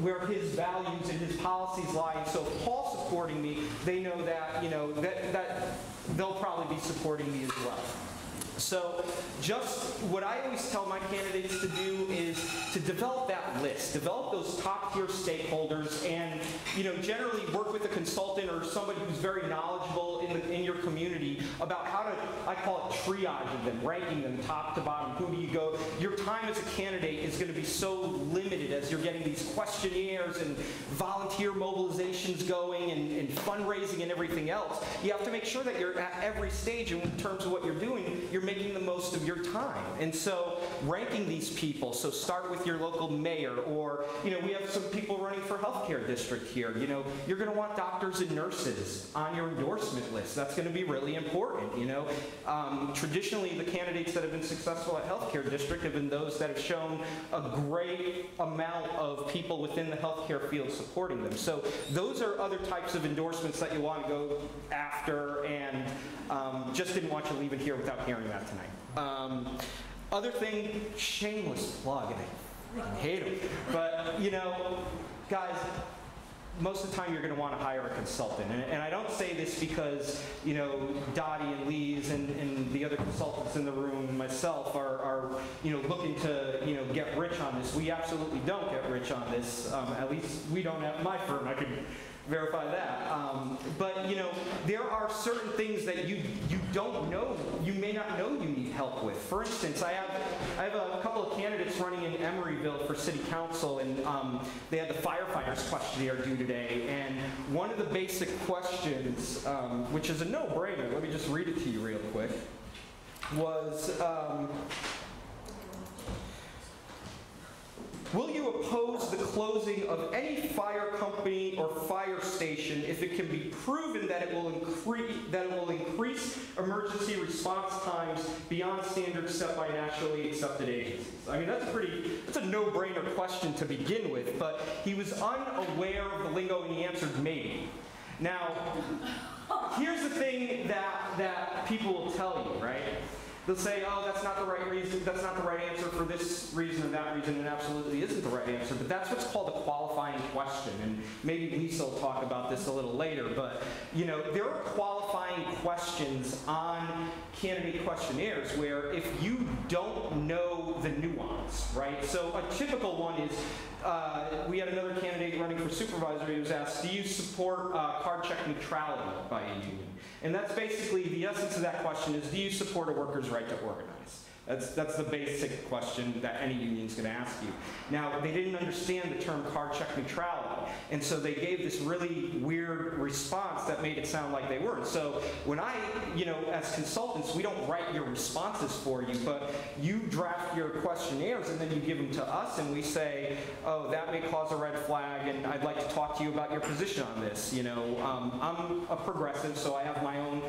where his values and his policies lie. And so if Paul's supporting me, they know that, you know, that, that they'll probably be supporting me as well. So just what I always tell my candidates to do is to develop that list, develop those top tier stakeholders and, you know, generally work with a consultant or somebody who's very knowledgeable in, the, in your community about how to, I call it triaging them, ranking them top to bottom. Who do you go? Your time as a candidate is going to be so limited as you're getting these questionnaires and volunteer mobilizations going and, and fundraising and everything else. You have to make sure that you're at every stage in terms of what you're doing, you're making the most of your time. And so ranking these people, so start with your local mayor or, you know, we have some people running for healthcare district here. You know, you're going to want doctors and nurses on your endorsement list. That's going to be really important, you know. Um, traditionally, the candidates that have been successful at healthcare district have been those that have shown a great amount of people within the healthcare field supporting them. So those are other types of endorsements that you want to go after, and um, just didn't want you leaving here without hearing that tonight. Um, other thing, shameless plug, and I hate them, but you know, guys, most of the time you're going to want to hire a consultant. And, and I don't say this because, you know, Dottie and Lee's and, and the other consultants in the room, myself, are, are, you know, looking to, you know, get rich on this. We absolutely don't get rich on this. Um, at least we don't at my firm. I can verify that. Um, but, you know, there are certain things that you, you don't know, you may not know you need help with. For instance, I have, I have a couple of candidates running in Emeryville for city council, and um, they had the firefighters questionnaire due today. And one of the basic questions, um, which is a no-brainer, let me just read it to you real quick, was, um, Will you oppose the closing of any fire company or fire station if it can be proven that it will increase that it will increase emergency response times beyond standards set by nationally accepted agencies? I mean, that's a pretty that's a no-brainer question to begin with, but he was unaware of the lingo and he answered maybe. Now, here's the thing that that people will tell you, right? They'll say, oh, that's not the right reason, that's not the right answer for this reason and that reason, and absolutely isn't the right answer. But that's what's called a qualifying question. And maybe Lisa will talk about this a little later. But, you know, there are qualifying questions on candidate questionnaires where if you don't know the nuance, right? So a typical one is, uh, we had another candidate running for supervisor. He was asked, do you support uh, card check neutrality by a union? And that's basically the essence of that question is, do you support a worker's right to organize? That's, that's the basic question that any union's going to ask you. Now, they didn't understand the term card check neutrality, and so they gave this really weird response that made it sound like they weren't. So when I, you know, as consultants, we don't write your responses for you, but you draft your questionnaires and then you give them to us, and we say, oh, that may cause a red flag, and I'd like to talk to you about your position on this. You know, um, I'm a progressive, so I have my own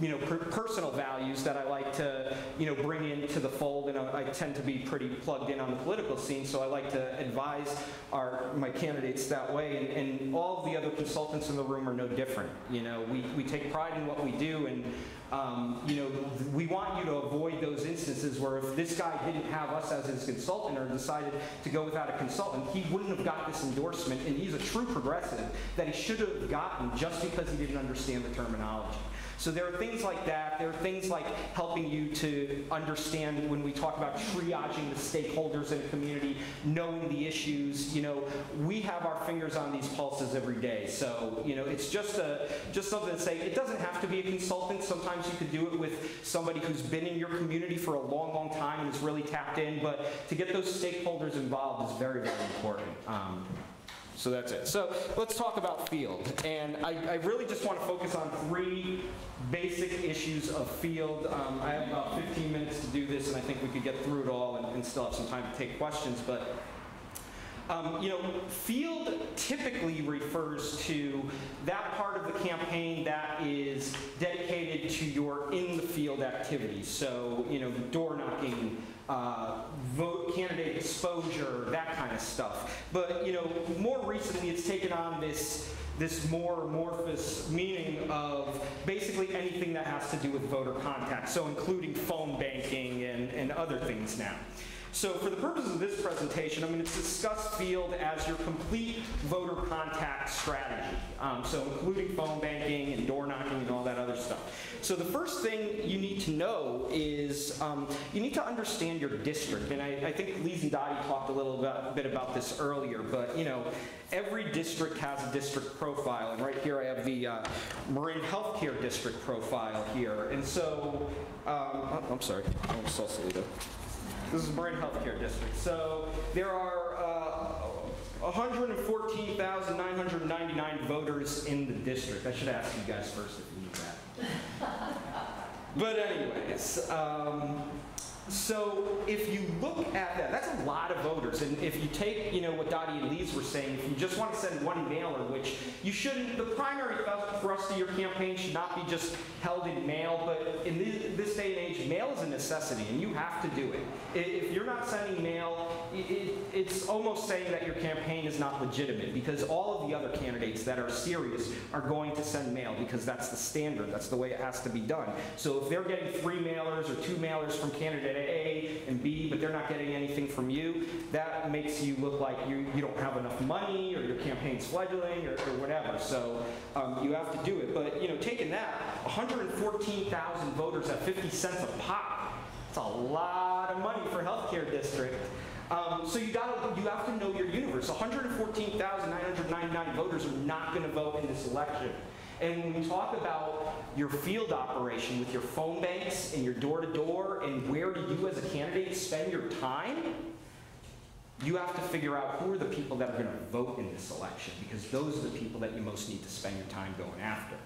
you know, per personal values that I like to, you know, bring into the fold, and I, I tend to be pretty plugged in on the political scene, so I like to advise our my candidates that way, and, and all the other consultants in the room are no different. You know, we, we take pride in what we do, and um, you know, we want you to avoid those instances where if this guy didn't have us as his consultant or decided to go without a consultant, he wouldn't have got this endorsement, and he's a true progressive that he should have gotten just because he didn't understand the terminology. So there are things like that. There are things like helping you to understand when we talk about triaging the stakeholders in a community, knowing the issues. You know, we have our fingers on these pulses every day. So you know, it's just a just something to say. It doesn't have to be a consultant. Sometimes you could do it with somebody who's been in your community for a long, long time and is really tapped in. But to get those stakeholders involved is very, very important. Um, so that's it. So let's talk about field. And I, I really just want to focus on three basic issues of field. Um, I have about 15 minutes to do this, and I think we could get through it all and, and still have some time to take questions. But um, you know, field typically refers to that part of the campaign that is dedicated to your in-the-field activities. So, you know, door knocking, uh, vote candidate exposure, that kind of stuff. But, you know, more recently it's taken on this this more amorphous meaning of basically anything that has to do with voter contact, so including phone banking and, and other things now. So for the purposes of this presentation, I'm going to discuss field as your complete voter contact strategy. Um, so including phone banking and door knocking and all that other stuff. So the first thing you need to know is um, you need to understand your district. And I, I think Lise and Dottie talked a little bit, bit about this earlier, but you know, every district has a district profile. And right here I have the uh, Marin Healthcare District profile here. And so, um, oh, I'm sorry, I'm saw Salida. This is Marin Healthcare District. So there are uh, 114,999 voters in the district. I should ask you guys first if you need that. but anyways, um, so if you look at that, that's a lot of voters. And if you take, you know, what Dottie and Lise were saying, if you just want to send one mailer, which you shouldn't, the primary thrust of your campaign should not be just held in mail, but in this, day and age, mail is a necessity, and you have to do it. If you're not sending mail, it, it's almost saying that your campaign is not legitimate because all of the other candidates that are serious are going to send mail because that's the standard. That's the way it has to be done. So if they're getting three mailers or two mailers from candidate A and B, but they're not getting anything from you, that makes you look like you, you don't have enough money or your campaign's fledgling or, or whatever. So um, you have to do it. But you know, taking that, 114,000 voters at 50 cents a pop. It's a lot of money for healthcare district. Um, so you got you have to know your universe. 114,999 voters are not going to vote in this election. And when we talk about your field operation with your phone banks and your door to door and where do you as a candidate spend your time, you have to figure out who are the people that are going to vote in this election because those are the people that you most need to spend your time going after.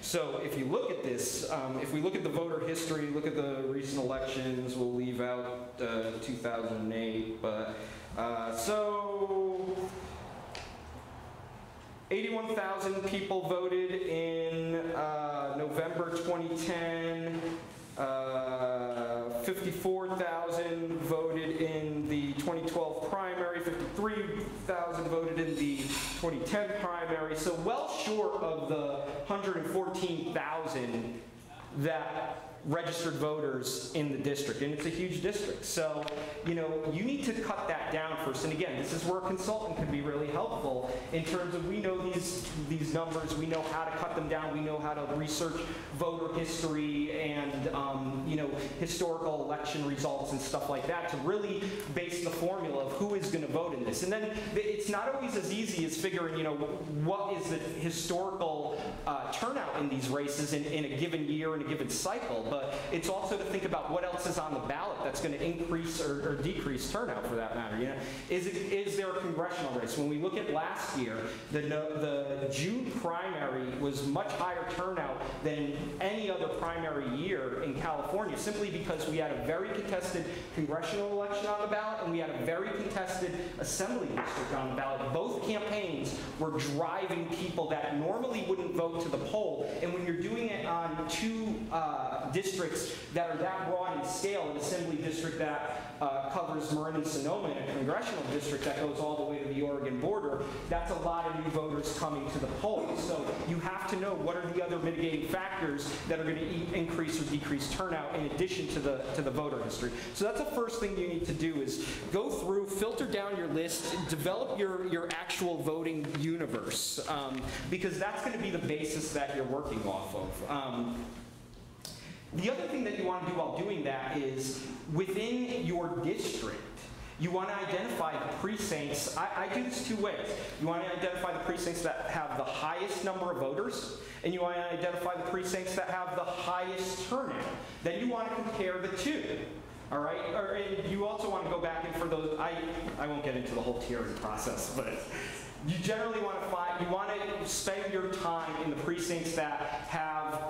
So if you look at this, um, if we look at the voter history, look at the recent elections, we'll leave out uh, 2008, but uh, so 81,000 people voted in uh, November 2010. Uh, 54,000 voted in the 2012 primary, 53,000 voted in the 2010 primary, so well short of the 114,000 that registered voters in the district, and it's a huge district. So, you know, you need to cut that down first. And again, this is where a consultant can be really helpful in terms of we know these these numbers, we know how to cut them down, we know how to research voter history and um, you know historical election results and stuff like that to really base the formula of who is going to vote in this. And then it's not always as easy as figuring, you know, what is the historical uh, turnout in these races in, in a given year in a given cycle. But but it's also to think about what else is on the ballot that's going to increase or, or decrease turnout for that matter. You know, is, it, is there a congressional race? When we look at last year, the, the June primary was much higher turnout than any other primary year in California, simply because we had a very contested congressional election on the ballot and we had a very contested assembly district on the ballot. Both campaigns were driving people that normally wouldn't vote to the poll, and when you're doing it on two uh, districts that are that broad in scale, an assembly district that uh, covers Marin and Sonoma, and a congressional district that goes all the way to the Oregon border, that's a lot of new voters coming to the polls. So you have to know what are the other mitigating factors that are going to increase or decrease turnout in addition to the to the voter history. So that's the first thing you need to do is go through, filter down your list, develop your your actual voting universe, um, because that's going to be the basis that you're working off of. Um, the other thing that you want to do while doing that is within your district, you want to identify the precincts. I, I, do this two ways. You want to identify the precincts that have the highest number of voters, and you want to identify the precincts that have the highest turnout. Then you want to compare the two. All right, or, and you also want to go back and for those. I I won't get into the whole tiering process, but you generally want to find. You want to spend your time in the precincts that have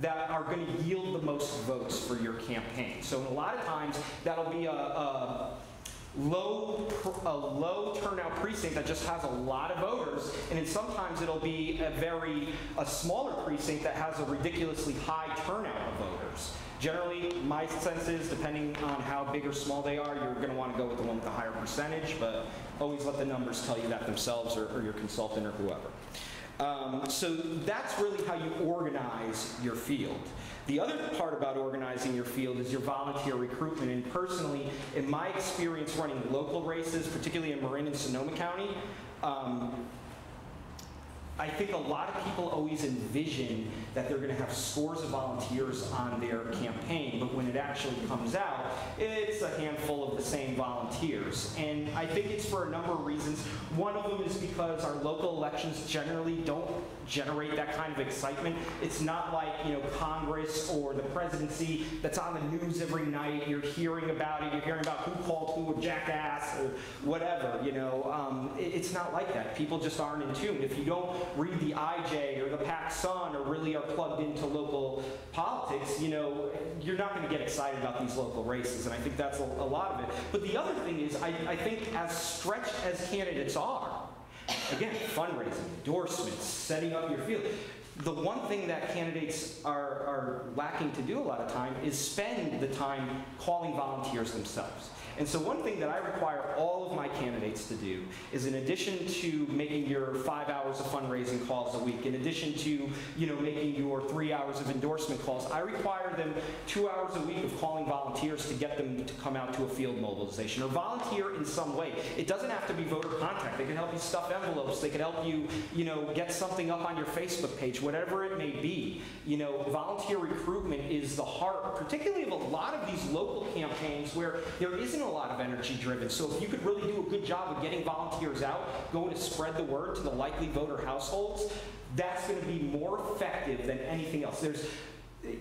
that are going to yield the most votes for your campaign. So a lot of times that'll be a, a low a low turnout precinct that just has a lot of voters and then sometimes it'll be a very a smaller precinct that has a ridiculously high turnout of voters generally my sense is depending on how big or small they are you're going to want to go with the one with the higher percentage but always let the numbers tell you that themselves or, or your consultant or whoever um, so that's really how you organize your field. The other part about organizing your field is your volunteer recruitment. And personally, in my experience running local races, particularly in Marin and Sonoma County, um, I think a lot of people always envision that they're going to have scores of volunteers on their campaign, but when it actually comes out, it's a handful of the same volunteers. And I think it's for a number of reasons. One of them is because our local elections generally don't generate that kind of excitement. It's not like, you know, Congress or the presidency that's on the news every night. You're hearing about it. You're hearing about who called who a jackass or whatever, you know. Um, it, it's not like that. People just aren't in tune. If you don't read the IJ or the Pac Sun or really are plugged into local politics, you know, you're not going to get excited about these local races, and I think that's a, a lot of it. But the other thing is, I, I think as stretched as candidates are, again, fundraising, endorsements, setting up your field, the one thing that candidates are, are lacking to do a lot of time is spend the time calling volunteers themselves. And so one thing that I require all of my candidates to do is in addition to making your five hours of fundraising calls a week, in addition to, you know, making your three hours of endorsement calls, I require them two hours a week of calling volunteers to get them to come out to a field mobilization or volunteer in some way. It doesn't have to be voter contact. They can help you stuff envelopes. They can help you, you know, get something up on your Facebook page, whatever it may be. You know, volunteer recruitment is the heart, particularly of a lot of these local campaigns where there isn't a lot of energy driven. So if you could really do a good job of getting volunteers out, going to spread the word to the likely voter households, that's going to be more effective than anything else. There's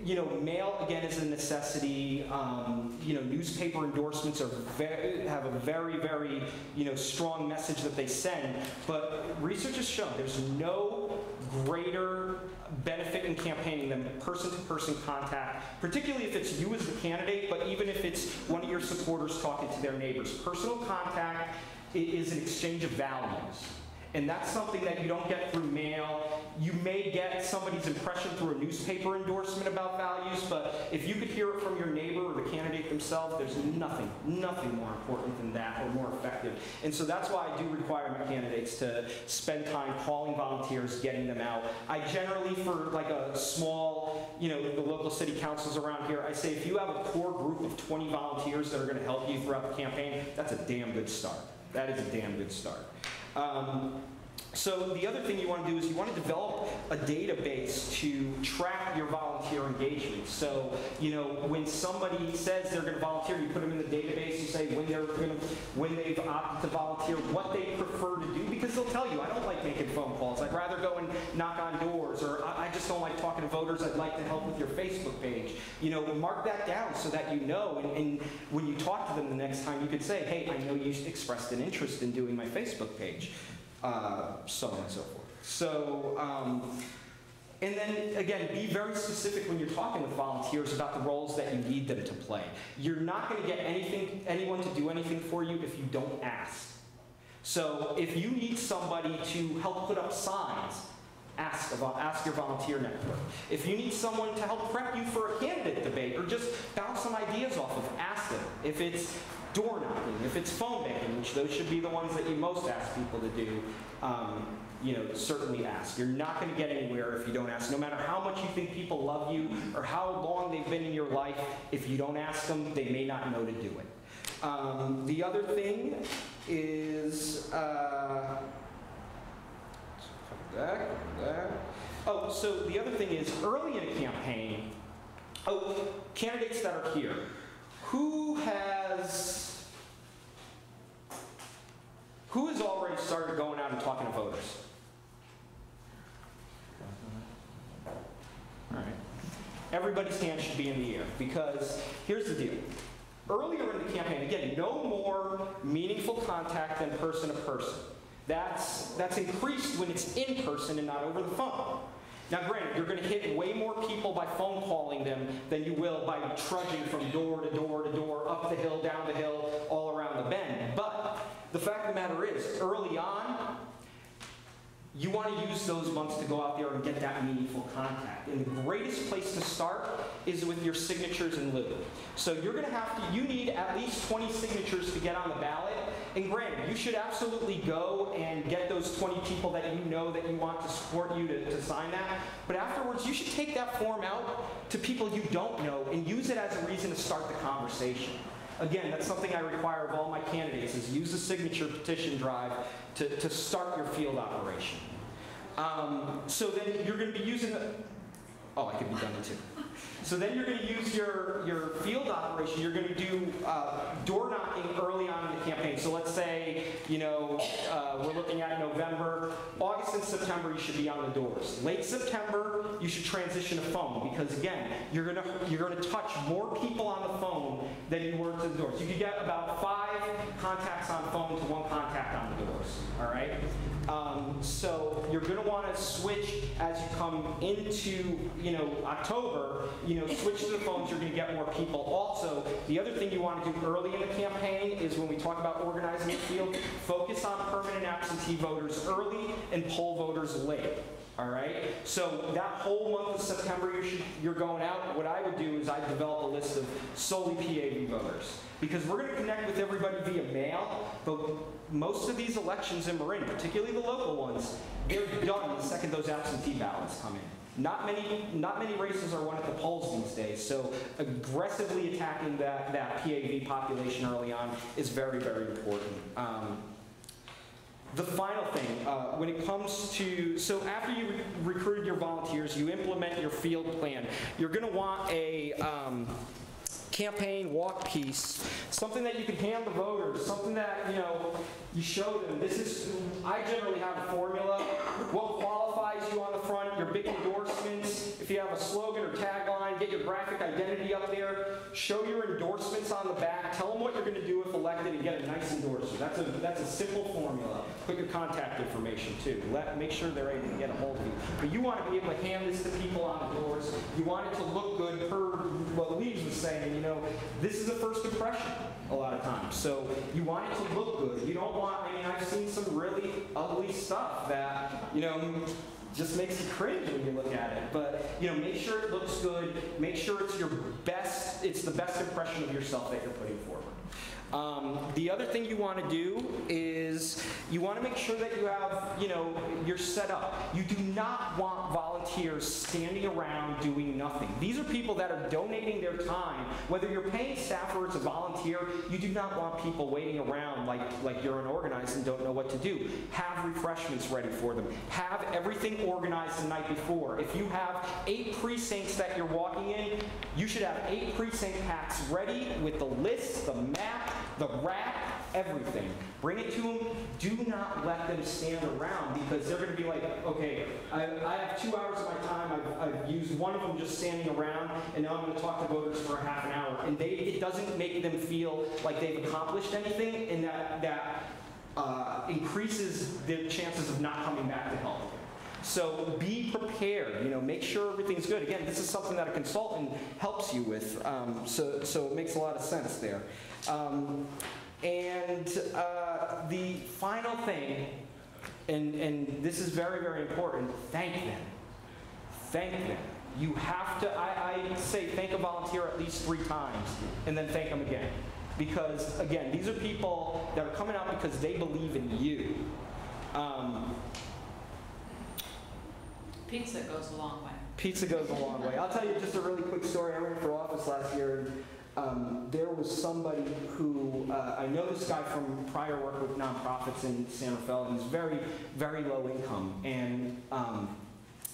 you know, mail again is a necessity. Um, you know, newspaper endorsements are very, have a very, very, you know, strong message that they send. But research has shown there's no greater benefit in campaigning than person-to-person contact, particularly if it's you as the candidate, but even if it's one of your supporters talking to their neighbors. Personal contact is an exchange of values. And that's something that you don't get through mail. You may get somebody's impression through a newspaper endorsement about values, but if you could hear it from your neighbor or the candidate themselves, there's nothing, nothing more important than that or more effective. And so that's why I do require my candidates to spend time calling volunteers, getting them out. I generally, for like a small, you know, the local city councils around here, I say if you have a core group of 20 volunteers that are going to help you throughout the campaign, that's a damn good start. That is a damn good start. Um, so the other thing you want to do is you want to develop a database to track your volunteer engagement. So, you know, when somebody says they're going to volunteer, you put them in the database, you say when they're going to, when they've opted to volunteer, what they prefer to do, because they'll tell you, I don't like making phone calls. I'd rather go and knock on doors, or I I just don't like talking to voters. I'd like to help with your Facebook page. You know, mark that down so that you know, and, and when you talk to them the next time, you could say, hey, I know you expressed an interest in doing my Facebook page uh, so on and so forth. So, um, and then again, be very specific when you're talking with volunteers about the roles that you need them to play. You're not going to get anything, anyone to do anything for you if you don't ask. So if you need somebody to help put up signs, ask, ask your volunteer network. If you need someone to help prep you for a candidate debate or just bounce some ideas off of, ask them. If it's door knocking, if it's phone banking, which those should be the ones that you most ask people to do, um, you know, certainly ask. You're not going to get anywhere if you don't ask. No matter how much you think people love you or how long they've been in your life, if you don't ask them, they may not know to do it. Um, the other thing is, uh, that, that. Oh, so the other thing is, early in a campaign, oh, candidates that are here, who has, who has already started going out and talking to voters? All right. Everybody's hand should be in the air, because here's the deal. Earlier in the campaign, again, no more meaningful contact than person to person. That's, that's increased when it's in person and not over the phone. Now, granted, you're going to hit way more people by phone calling them than you will by trudging from door to door to door, up the hill, down the hill, all around the bend. But the fact of the matter is, early on, you want to use those months to go out there and get that meaningful contact. And the greatest place to start is with your signatures in lieu. So you're going to have to, you need at least 20 signatures to get on the ballot. And granted, you should absolutely go and get those 20 people that you know that you want to support you to, to sign that. But afterwards, you should take that form out to people you don't know and use it as a reason to start the conversation. Again, that's something I require of all my candidates is use the signature petition drive to, to start your field operation. Um, so then you're going to be using the, oh, I could be done too. So then you're going to use your, your field operation. You're going to do uh, door knocking early on in the campaign. So let's say, you know, uh, we're looking at November. August and September, you should be on the doors. Late September, you should transition to phone because again, you're going to you're going to touch more people on the phone than you were to the doors. You could get about five contacts on phone to one contact on the doors. All right. Um, so you're going to want to switch as you come into, you know, October. You know, switch to the phones. You're going to get more people. Also, the other thing you want to do early in the campaign is when we talk about organizing the field, focus on permanent absentee voters early and poll voters late. All right? So that whole month of September you should, you're going out, what I would do is I'd develop a list of solely PAV voters. Because we're going to connect with everybody via mail, but most of these elections in Marin, particularly the local ones, they're done the second those absentee ballots come in. Not many, not many races are won at the polls these days, so aggressively attacking that, that PAV population early on is very, very important. Um, the final thing, uh, when it comes to, so after you re- recruited your volunteers, you implement your field plan. You're going to want a um, campaign walk piece, something that you can hand the voters, something that you know you show them. This is, I generally have a formula. What qualifies you on the front? Your big endorsements. If you have a slogan or tagline, get your graphic identity up there. Show your endorsements on the back. Tell them what you're going to do if elected, and get a nice endorser. That's a that's a simple formula. Put your contact information too. Let make sure they're able to get a hold of you. But you want to be able to hand this to people on the doors. You want it to look good. Per what Leaves was saying, you know, this is a first impression a lot of times. So you want it to look good. You don't want. I mean, I've seen some really ugly stuff that you know just makes you cringe when you look at it. But you know, make sure it looks good. Make sure it's your best. It's the best impression of yourself that you're putting forward. Um, the other thing you want to do is you want to make sure that you have, you know, you're set up. You do not want volunteers standing around doing nothing. These are people that are donating their time. Whether you're paying staff or it's a volunteer, you do not want people waiting around like, like you're unorganized and don't know what to do. Have refreshments ready for them. Have everything organized the night before. If you have eight precincts that you're walking in, you should have eight precinct packs ready with the list, the map, the wrap, everything. Bring it to them. Do not let them stand around because they're going to be like, okay, I, I have two hours of my time. I've, I've used one of them just standing around, and now I'm going to talk to voters for half an hour. And they, it doesn't make them feel like they've accomplished anything, and that, that uh, increases their chances of not coming back to help. So be prepared. You know, make sure everything's good. Again, this is something that a consultant helps you with. Um, so, so it makes a lot of sense there. Um, and uh, the final thing, and, and this is very, very important, thank them. Thank them. You have to, I, I say thank a volunteer at least three times, and then thank them again. Because, again, these are people that are coming out because they believe in you. Um, Pizza goes a long way. Pizza goes a long way. I'll tell you just a really quick story. I ran for office last year, and um, there was somebody who uh, I know this guy from prior work with nonprofits in San Rafael. He's very, very low income, and um,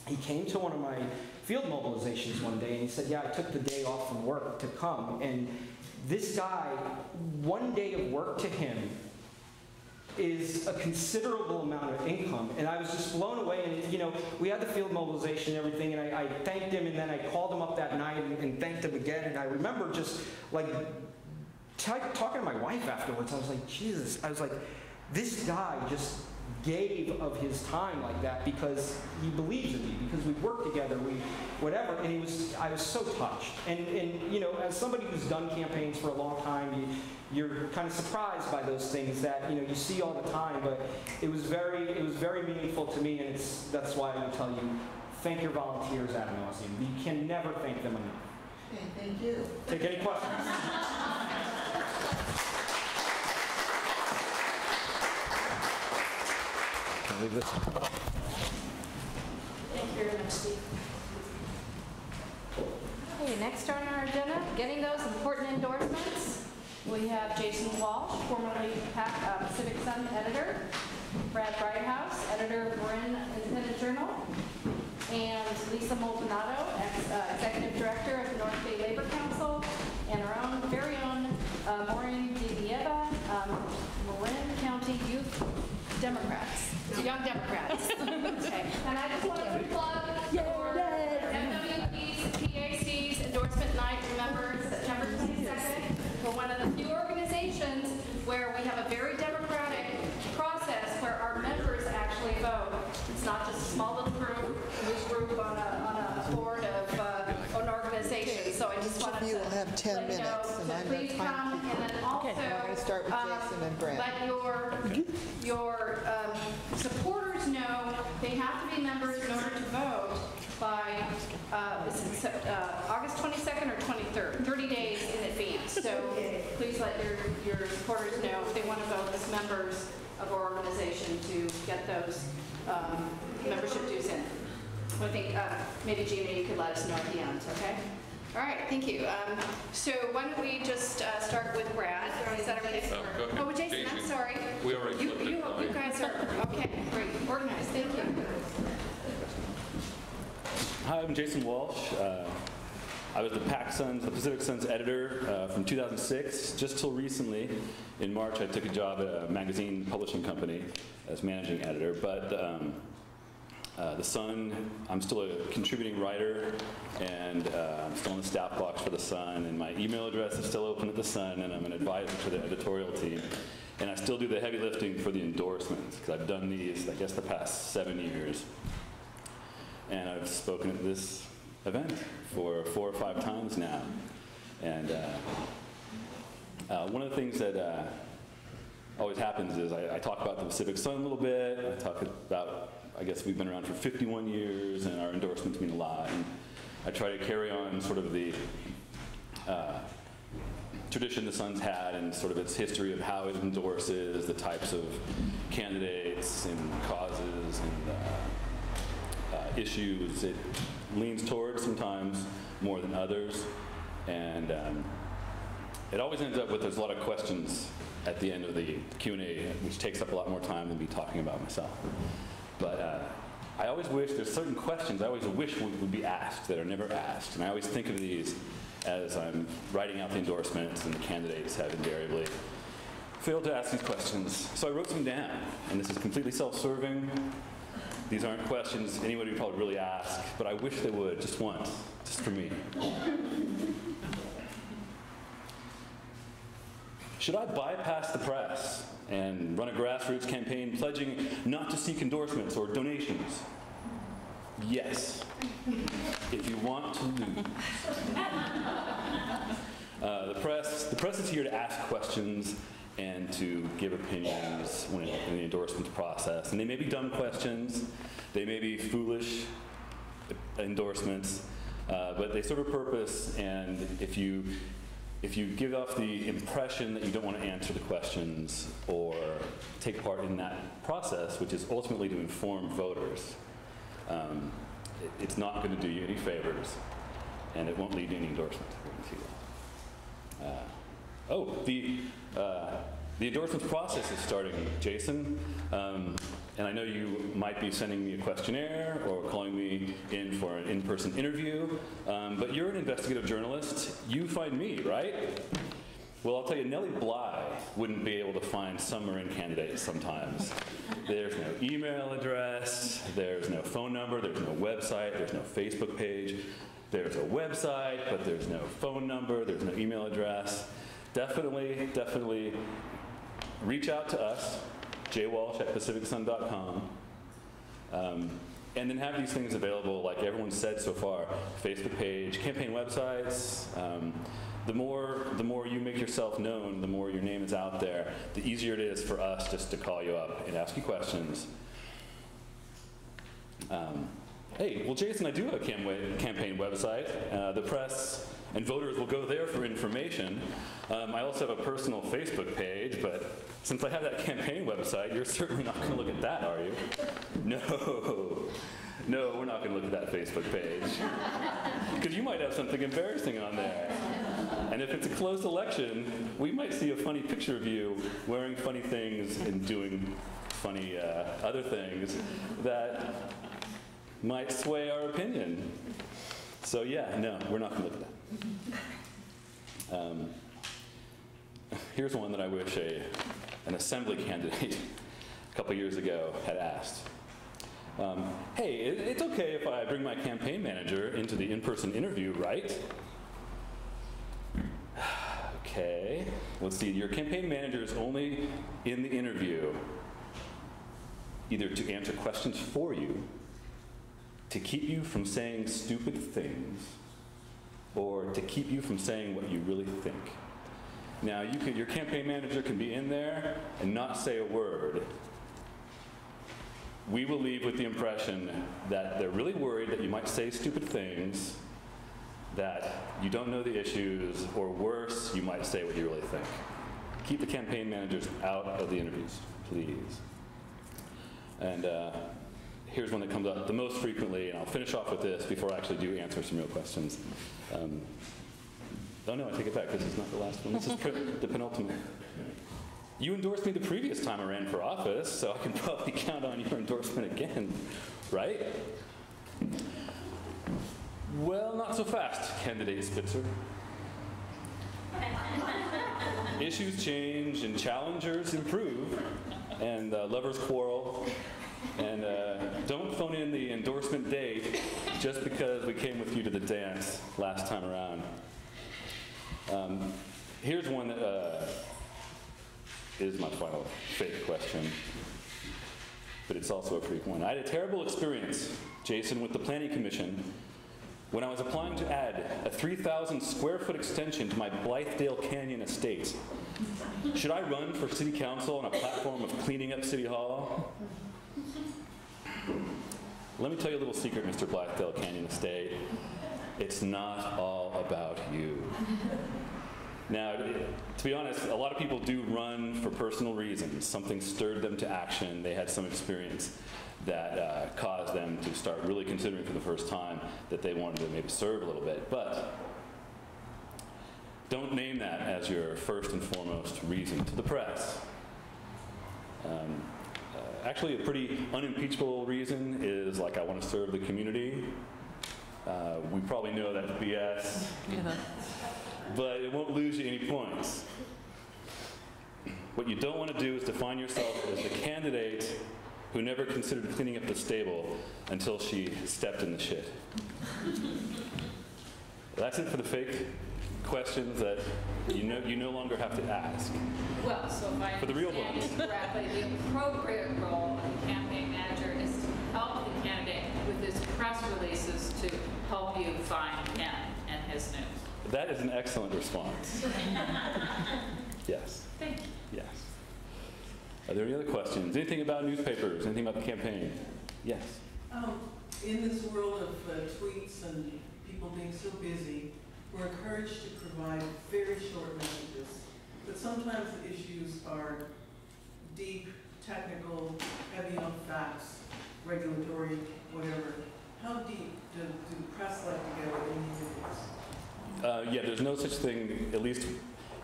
he came to one of my field mobilizations one day, and he said, "Yeah, I took the day off from work to come." And this guy, one day of work to him is a considerable amount of income. And I was just blown away. And, you know, we had the field mobilization and everything, and I, I thanked him, and then I called him up that night and, and thanked him again. And I remember just, like, talking to my wife afterwards. I was like, Jesus. I was like, this guy just gave of his time like that because he believes in me, because we work together, we whatever. And he was, I was so touched. And, and you know, as somebody who's done campaigns for a long time, you, you're kind of surprised by those things that you know you see all the time. But it was very, it was very meaningful to me, and it's that's why I would tell you, thank your volunteers ad nauseum. You can never thank them enough. Okay, thank you. Take any questions? Leave this? Thank you very much, Steve. Okay, next on our agenda, getting those important endorsements. We have Jason Walsh, formerly Pa- uh, Pacific Sun editor, Brad Breithaupt, editor of Marin Independent Journal, and Lisa Maldonado, ex- uh, executive director of North Bay Labor Council, and our own, very own uh, Maureen DiVieva, um, Marin County Youth Democrats, Young Democrats. And I just want to supporters know if they want to vote as members of our organization to get those um, membership dues in. I think uh, maybe Gina, you could let us know at the end, okay? All right, thank you. Um, So why don't we just uh, start with Brad? Is that okay? Oh, go ahead. Oh, Jason, I'm Jason. sorry. We already You- flipped it. You you guys are, okay, great, organized, thank you. Hi, I'm Jason Walsh. Uh, I was the Pac Suns, the Pacific Suns editor uh, from 2006 just till recently. In March, I took a job at a magazine publishing company as managing editor. But um, uh, the Sun, I'm still a contributing writer, and uh, I'm still in the staff box for the Sun, and my email address is still open at the Sun, and I'm an advisor to the editorial team. And I still do the heavy lifting for the endorsements because I've done these, I guess, the past seven years. and I've spoken at this event for four or five times now. And uh, uh, one of the things that uh, always happens is I, I talk about the Pacific Sun a little bit. I talk about, I guess we've been around for 51 years, and our endorsements mean a lot. And I try to carry on sort of the uh, tradition the Sun's had and sort of its history of how it endorses the types of candidates and causes and uh, uh, issues it leans towards sometimes more than others. And um, it always ends up with there's a lot of questions at the end of the Q&A, which takes up a lot more time than me talking about myself. But uh, I always wish there's certain questions I always wish would, would be asked that are never asked, and I always think of these as I'm writing out the endorsements, and the candidates have invariably failed to ask these questions. So I wrote some down, and this is completely self-serving. These aren't questions anybody would probably really ask, but I wish they would just once, just for me. Should I bypass the press and run a grassroots campaign pledging not to seek endorsements or donations? Yes. If you want to lose. Uh, the press, the press is here to ask questions and to give opinions when in the endorsement process. And they may be dumb questions, they may be foolish endorsements, uh, but they serve a purpose. And if you if you give off the impression that you don't want to answer the questions or take part in that process, which is ultimately to inform voters, um, it, it's not going to do you any favors, and it won't lead to any endorsement. Uh, oh, the uh, the endorsements process is starting, Jason. Um, and I know you might be sending me a questionnaire or calling me in for an in-person interview. Um, but you're an investigative journalist. You find me, right? Well, I'll tell you, Nellie Bly wouldn't be able to find some Marin candidates sometimes. There's no email address, there's no phone number, there's no website, there's no Facebook page. There's a website, but there's no phone number, there's no email address. Definitely, definitely reach out to us, jwalsh at pacificsun.com. Um, and then have these things available, like everyone said so far, Facebook page, campaign websites. Um, the more, the more you make yourself known, the more your name is out there, the easier it is for us just to call you up and ask you questions. Um, hey, well, Jason, I do have a cam- campaign website. Uh, the press and voters will go there for information. Um, I also have a personal Facebook page, but since I have that campaign website, you're certainly not going to look at that, are you? No. No, we're not going to look at that Facebook page. Because you might have something embarrassing on there. And if it's a closed election, we might see a funny picture of you wearing funny things and doing funny uh, other things that might sway our opinion. So yeah, no, we're not going to look at that. Um, here's one that I wish a, an assembly candidate a couple years ago had asked. Um, hey, it, it's okay if I bring my campaign manager into the in-person interview, right? okay, let's see, your campaign manager is only in the interview either to answer questions for you, to keep you from saying stupid things, or to keep you from saying what you really think. Now, you could, your campaign manager can be in there and not say a word. We will leave with the impression that they're really worried that you might say stupid things, that you don't know the issues, or worse, you might say what you really think. Keep the campaign managers out of the interviews, please. And uh, here's one that comes up the most frequently, and I'll finish off with this before I actually do answer some real questions. Um, oh no, I take it back. This is not the last one. This is the penultimate. You endorsed me the previous time I ran for office, so I can probably count on your endorsement again, right? Well, not so fast, candidate Spitzer. Issues change and challengers improve, and uh, lovers quarrel. And uh, don't phone in the endorsement date just because we came with you to the dance last time around. Um, here's one that uh, is my final fake question, but it's also a freak one. I had a terrible experience, Jason, with the Planning Commission when I was applying to add a 3,000 square foot extension to my Blythedale Canyon estate. Should I run for city council on a platform of cleaning up City Hall? Let me tell you a little secret, Mr. Blythedale Canyon Estate. It's not all about you. Now, to be honest, a lot of people do run for personal reasons. Something stirred them to action. They had some experience that uh, caused them to start really considering for the first time that they wanted to maybe serve a little bit. But don't name that as your first and foremost reason to the press. Um, actually, a pretty unimpeachable reason is like, I want to serve the community. Uh, we probably know that's BS, but it won't lose you any points. What you don't want to do is define yourself as the candidate who never considered cleaning up the stable until she stepped in the shit. That's it for the fake questions that you know you no longer have to ask. Well, so if I For the real understand ones. correctly, the appropriate role of the campaign manager is to help the candidate with his press releases to help you find him and his news. That is an excellent response. Yes. Thank you. Yes. Are there any other questions? Anything about newspapers? Anything about the campaign? Yes. Um, In this world of uh, tweets and people being so busy, we're encouraged to provide very short messages. But sometimes the issues are deep, technical, heavy on facts, regulatory, whatever. How deep do, do the press like to go in these interviews? Uh, yeah, there's no such thing, at least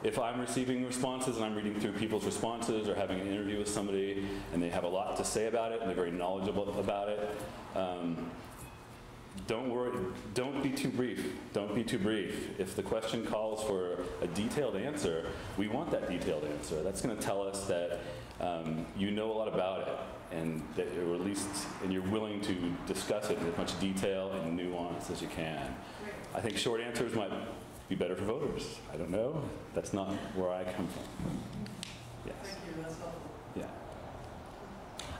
if I'm receiving responses and I'm reading through people's responses or having an interview with somebody and they have a lot to say about it and they're very knowledgeable about it, um, don't worry, don't be too brief. Don't be too brief. If the question calls for a detailed answer, we want that detailed answer. That's going to tell us that um, you know a lot about it and that you're at least and you're willing to discuss it in as much detail and nuance as you can. I think short answers might be better for voters. I don't know. That's not where I come from. Yes. Thank you, that's helpful. Yeah.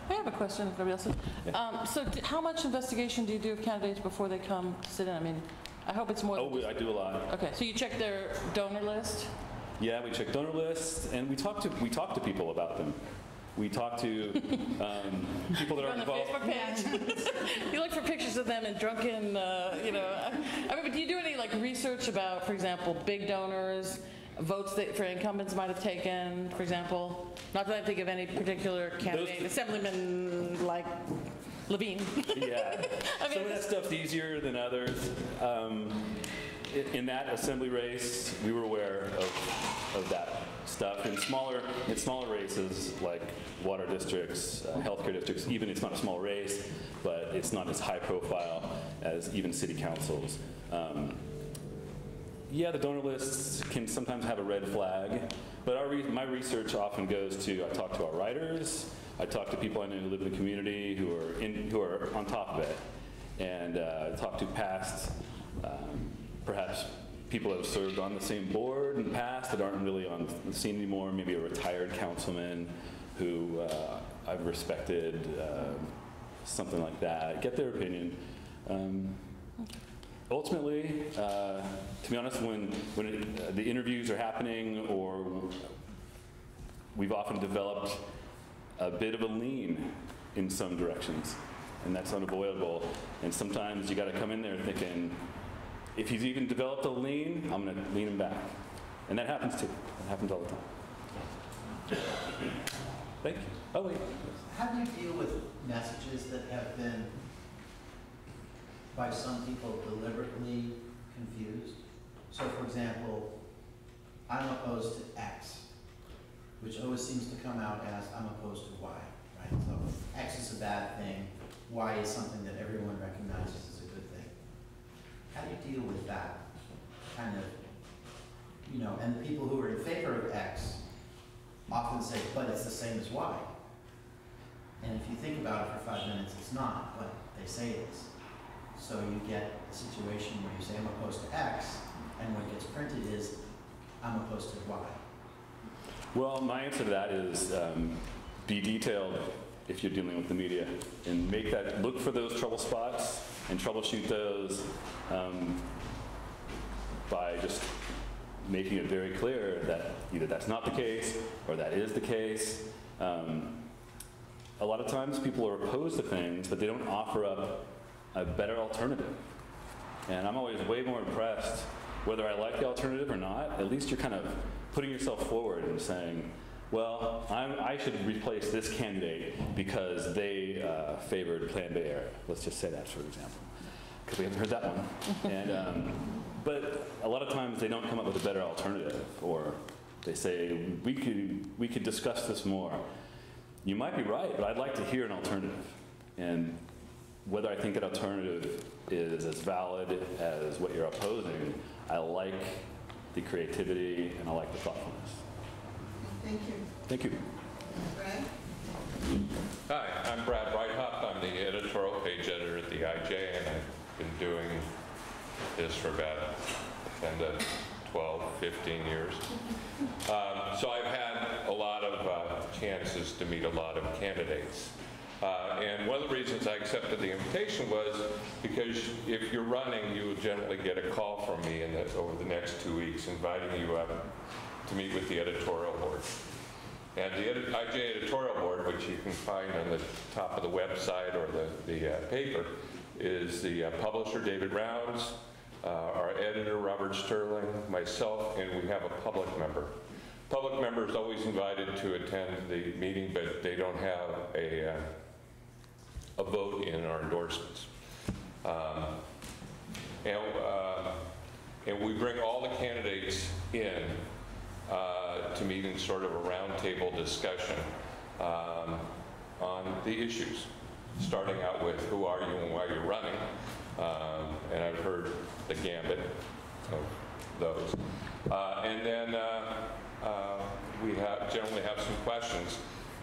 I have a question, if nobody else does. Um, So d- how much investigation do you do of candidates before they come sit in? I mean, I hope it's more Oh, we- I do a lot. Okay, so you check their donor list? Yeah, we check donor lists, and we talk to we talk to people about them. We talk to um, people that are On the involved. Facebook page? You look for pictures of them in drunken, uh, you know, I mean, but do you do any like research about, for example, big donors, votes that for incumbents might have taken, for example? Not that I think of any particular candidate, Assemblyman like Levine. yeah. I mean, Some of that stuff's easier than others. Um, in that assembly race, we were aware of, of that stuff. In smaller, in smaller races like water districts, uh, healthcare districts, even it's not a small race, but it's not as high profile as even city councils. Um, yeah, the donor lists can sometimes have a red flag, but our re- my research often goes to I talk to our writers, I talk to people I know who live in the community who are in, who are on top of it, and uh, talk to past, um, perhaps people that have served on the same board in the past that aren't really on the scene anymore, maybe a retired councilman who uh, I've respected, uh, something like that. Get their opinion. Um, ultimately, uh, to be honest, when, when it, uh, the interviews are happening or we've often developed a bit of a lean in some directions, and that's unavoidable. And sometimes you got to come in there thinking, if he's even developed a lean, I'm going to lean him back. And that happens too. That happens all the time. Thank you. Oh, wait. How do you deal with messages that have been, by some people, deliberately confused? So for example, I'm opposed to X, which always seems to come out as I'm opposed to Y, right? So X is a bad thing, Y is something that everyone recognizes as a good thing. How do you deal with that kind of, you know, and the people who are in favor of X often say, but it's the same as Y. And if you think about it for five minutes, it's not what they say it is. So you get a situation where you say, I'm opposed to X, and what gets printed is, I'm opposed to Y. Well, my answer to that is um, be detailed if you're dealing with the media and make that, look for those trouble spots and troubleshoot those um, by just making it very clear that either that's not the case or that is the case. Um, a lot of times people are opposed to things, but they don't offer up a better alternative. And I'm always way more impressed, whether I like the alternative or not, at least you're kind of putting yourself forward and saying, well, I'm, I should replace this candidate because they uh, favored Plan Bay Area. Let's just say that, for example, because we haven't heard that one. And, um, but a lot of times they don't come up with a better alternative, or they say, we could, we could discuss this more. You might be right, but I'd like to hear an alternative. And whether I think an alternative is as valid as what you're opposing, I like the creativity and I like the thoughtfulness. Thank you. Thank you. Brad? Hi, I'm Brad Breithaupt. I'm the editorial page editor at the IJ, and I've been doing this for about 10 to 12, 15 years. Um, so I've had a lot of uh, chances to meet a lot of candidates. Uh, and one of the reasons I accepted the invitation was because if you're running, you will generally get a call from me in the, over the next two weeks inviting you up to meet with the editorial board. And the edit- IJ editorial board, which you can find on the top of the website or the, the uh, paper, is the uh, publisher David Rounds, uh, our editor Robert Sterling, myself, and we have a public member. Public member is always invited to attend the meeting, but they don't have a, uh, a vote in our endorsements. Um, And, uh, and we bring all the candidates in uh, to meet in sort of a roundtable discussion um, on the issues, starting out with who are you and why you're running. Um, And I've heard the gambit of those. Uh, And then uh, uh, we have, generally have some questions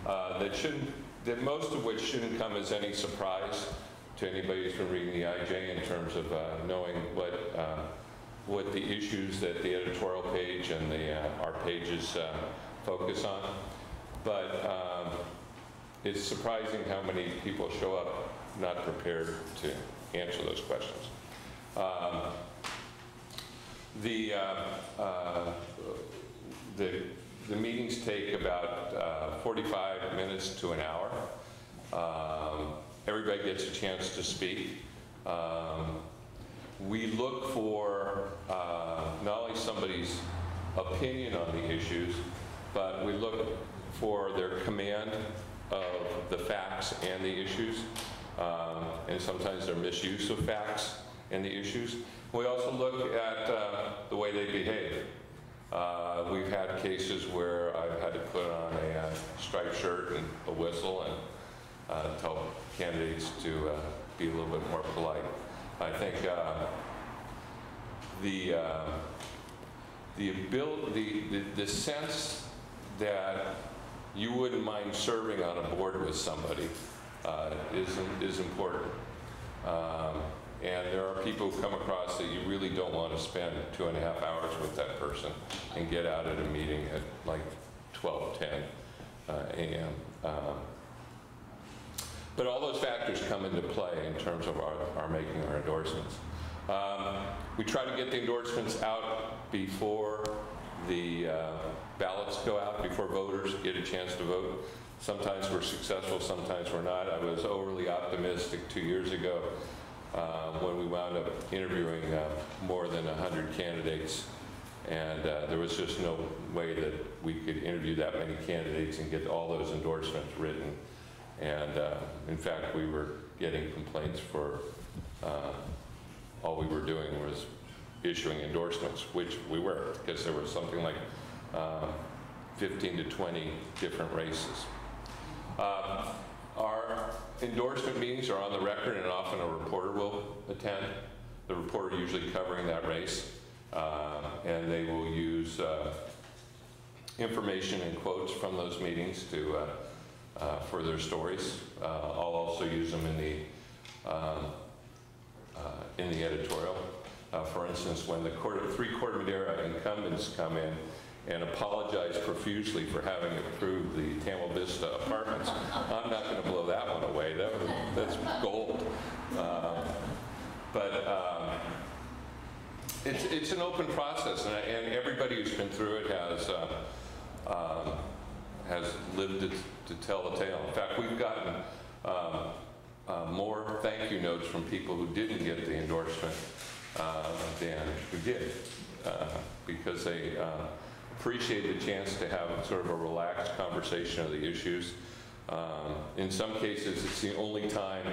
uh, that shouldn't, that most of which shouldn't come as any surprise to anybody who's been reading the IJ in terms of uh, knowing what, uh, what the issues that the editorial page and the, uh, our pages uh, focus on. But um, it's surprising how many people show up not prepared to answer those questions. Um, the, uh, uh, the, the meetings take about uh, 45 minutes to an hour. Um, everybody gets a chance to speak. Um, we look for uh, not only somebody's opinion on the issues, but we look for their command of the facts and the issues, um, and sometimes their misuse of facts and the issues. We also look at uh, the way they behave. Uh, we've had cases where I've had to put on a uh, striped shirt and a whistle and uh, tell candidates to uh, be a little bit more polite. I think uh, the uh, the ability, the, the, the sense that you wouldn't mind serving on a board with somebody uh, is is important. Um, and there are people who come across that you really don't want to spend two and a half hours with that person and get out at a meeting at like 12:10 uh, a.m. Um, but all those factors come into play in terms of our, our making our endorsements. Um, we try to get the endorsements out before the uh, ballots go out, before voters get a chance to vote. Sometimes we're successful, sometimes we're not. I was overly optimistic two years ago uh, when we wound up interviewing uh, more than 100 candidates. And uh, there was just no way that we could interview that many candidates and get all those endorsements written. And uh, in fact, we were getting complaints for, uh, all we were doing was issuing endorsements, which we were, because there was something like uh, 15 to 20 different races. Um, Our endorsement meetings are on the record, and often a reporter will attend, the reporter usually covering that race, Uh, and they will use uh, information and quotes from those meetings to, uh, uh, for their stories. Uh, I'll also use them in the, um, uh, in the editorial. For instance, when the three Corte Madera incumbents come in and apologize profusely for having approved the Tamal Vista apartments, I'm not going to blow that one away. That that's gold. Uh, But um, it's, it's an open process, and, and everybody who's been through it has, uh, um, has lived it to tell the tale. In fact, we've gotten um, uh, more thank you notes from people who didn't get the endorsement uh, than who did, uh, because they uh, appreciate the chance to have sort of a relaxed conversation of the issues. Um, In some cases, it's the only time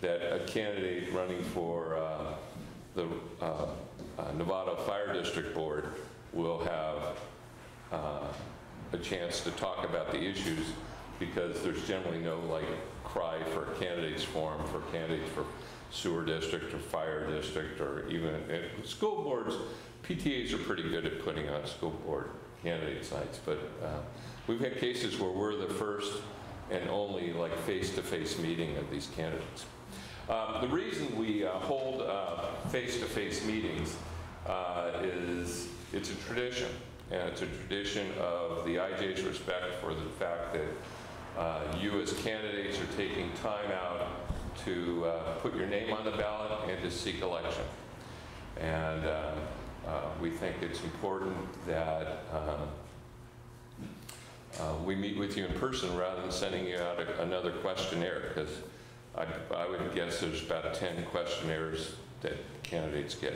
that a candidate running for uh, the uh, uh, Novato Fire District Board will have uh, a chance to talk about the issues because there's generally no like cry for candidates forum for candidates for sewer district or fire district or even uh, school boards. PTAs are pretty good at putting on school board candidate sites, but uh, we've had cases where we're the first and only like face-to-face meeting of these candidates. Um, The reason we uh, hold uh, face-to-face meetings uh, is, it's a tradition, and it's a tradition of the IJ's respect for the fact that uh, you as candidates are taking time out to put your name on the ballot and to seek election. And uh, uh, we think it's important that um, uh, we meet with you in person rather than sending you out a- another questionnaire, because I I would guess there's about 10 questionnaires that candidates get.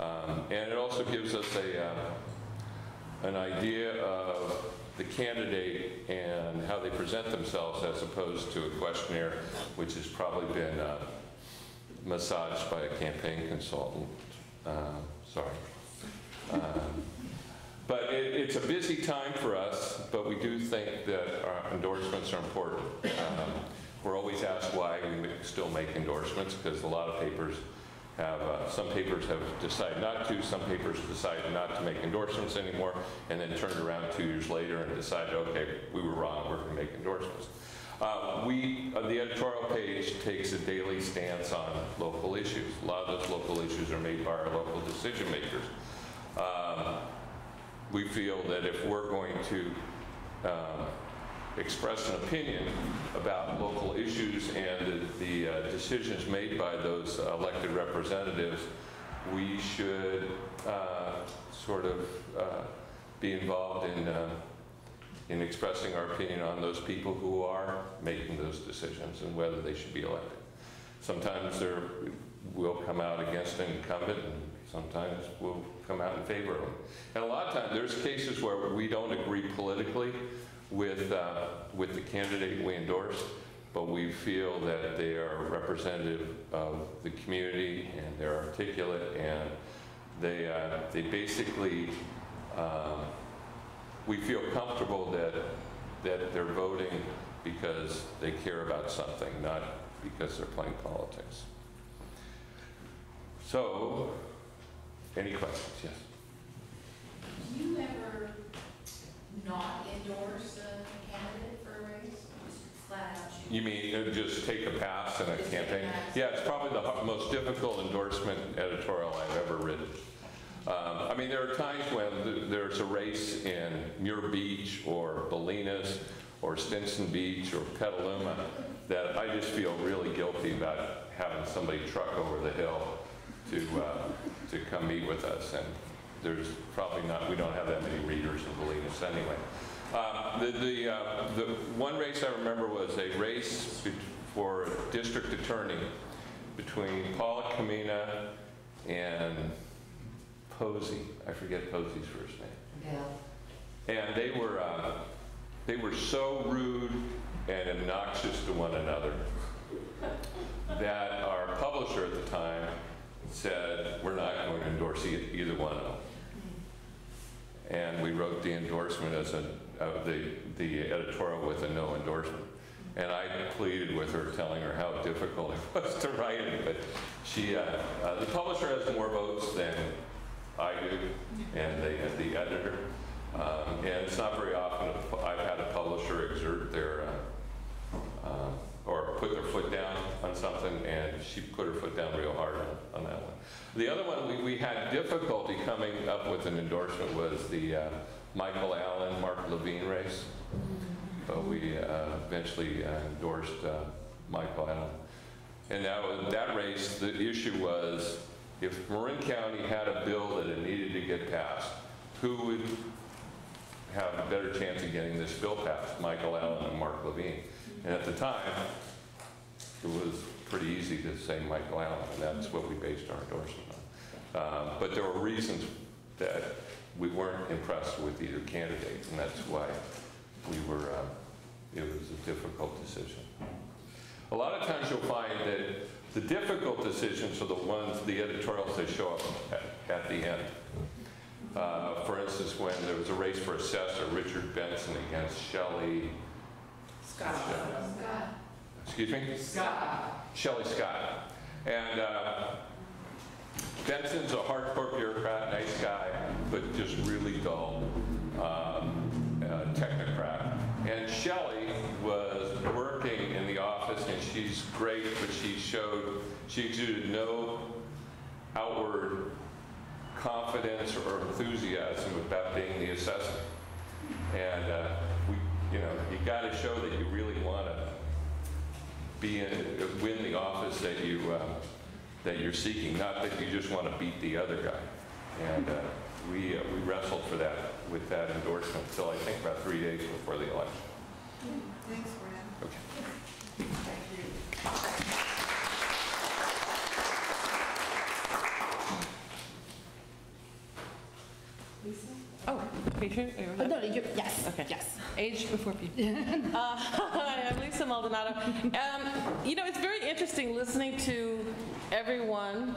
Um, And it also gives us a, uh, an idea of the candidate and how they present themselves as opposed to a questionnaire which has probably been uh, massaged by a campaign consultant. Uh, Sorry. Um, But it, it's a busy time for us, but we do think that our endorsements are important. Um, We're always asked why we still make endorsements, because a lot of papers have, uh, some papers have decided not to, some papers decided not to make endorsements anymore, and then turned around two years later and decided, okay, we were wrong, we're going to make endorsements. Uh, We, uh, the editorial page takes a daily stance on local issues. A lot of those local issues are made by our local decision makers. Um, we feel that if we're going to um, express an opinion about local issues and the the, uh, decisions made by those elected representatives, we should uh, sort of uh, be involved in, uh, in expressing our opinion on those people who are making those decisions and whether they should be elected. Sometimes we'll come out against an incumbent, and sometimes we'll come out in favor of them. And a lot of times, there's cases where we don't agree politically with, uh, with the candidate we endorse, but we feel that they are representative of the community and they're articulate and they, uh, they basically, um, we feel comfortable that, that they're voting because they care about something, not because they're playing politics. So, any questions? Yes. Do you ever not endorse a candidate for a race? Just flat out choose? You mean uh, just take a pass in a Just take a campaign? Yeah, it's probably the most difficult endorsement editorial I've ever written. Um, I mean, there are times when th- there's a race in Muir Beach or Bolinas or Stinson Beach or Petaluma that I just feel really guilty about having somebody truck over the hill to, uh, to come meet with us. And there's probably not, we don't have that many readers in Bolinas anyway. Uh, The, the, uh, the one race I remember was a race for district attorney between Paula Kamena and Posey. I forget Posey's first name. Yeah. And they were, uh, they were so rude and obnoxious to one another that our publisher at the time said, we're not going to endorse e- either one of them. And we wrote the endorsement as a, uh, the, the editorial with a no endorsement. And I pleaded with her, telling her how difficult it was to write it, but she, uh, uh, the publisher has more votes than I do, and and the editor. Um, and it's not very often I've had a publisher exert their, uh, uh, or put their foot down on something, and she put her foot down real hard on, on that one. The other one we, we had difficulty coming up with an endorsement was the uh, Michael Allen, Marc Levine race. But we uh, eventually uh, endorsed uh, Michael Allen. And that, was, that race, the issue was if Marin County had a bill that it needed to get passed, who would have a better chance of getting this bill passed, Michael Allen and Marc Levine? And at the time, it was pretty easy to say Michael Allen, and that's what we based our endorsement on. Um, But there were reasons that we weren't impressed with either candidate, and that's why we were, uh, it was a difficult decision. A lot of times you'll find that the difficult decisions are the ones, the editorials that show up at, at the end. Uh, For instance, when there was a race for assessor, Richard Benson against Shelley. Scott. Excuse me? Scott. Shelley Scott. And uh, Benson's a hardcore bureaucrat, nice guy, but just really dull um, uh, technocrat. And Shelley showed, she exuded no outward confidence or enthusiasm about being the assessor. And uh, we, you know, you got to show that you really want to be in, win the office that you uh, that you're seeking, not that you just want to beat the other guy. And uh, we uh, we wrestled for that with that endorsement until I think about three days before the election. Thanks, Brad. Okay. Thank you. Oh, Patriot? Oh, no, you, yes, Okay. yes. Age before people. Uh, Hi, I'm Lisa Maldonado. Um, You know, it's very interesting listening to everyone.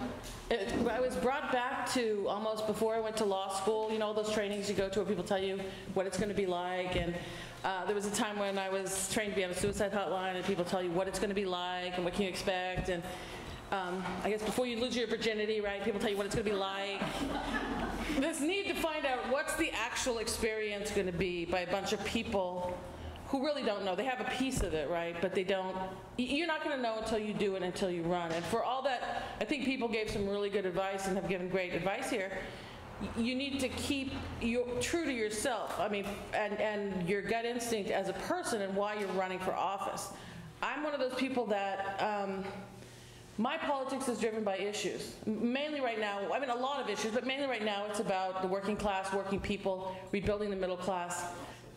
It- I was brought back to almost before I went to law school, you know, all those trainings you go to where people tell you what it's going to be like. And uh, there was a time when I was trained to be on a suicide hotline and people tell you what it's going to be like and what can you expect. And um, I guess before you lose your virginity, right, people tell you what it's going to be like this need to find out what's the actual experience going to be by a bunch of people who really don't know. They have a piece of it, right? But they don't. You're not going to know until you do it, until you run. And for all that, I think people gave some really good advice and have given great advice here. You need to keep your, true to yourself. I mean, and, and your gut instinct as a person and why you're running for office. I'm one of those people that. Um, my politics is driven by issues. Mainly right now, I mean, a lot of issues, but mainly right now it's about the working class, working people, rebuilding the middle class.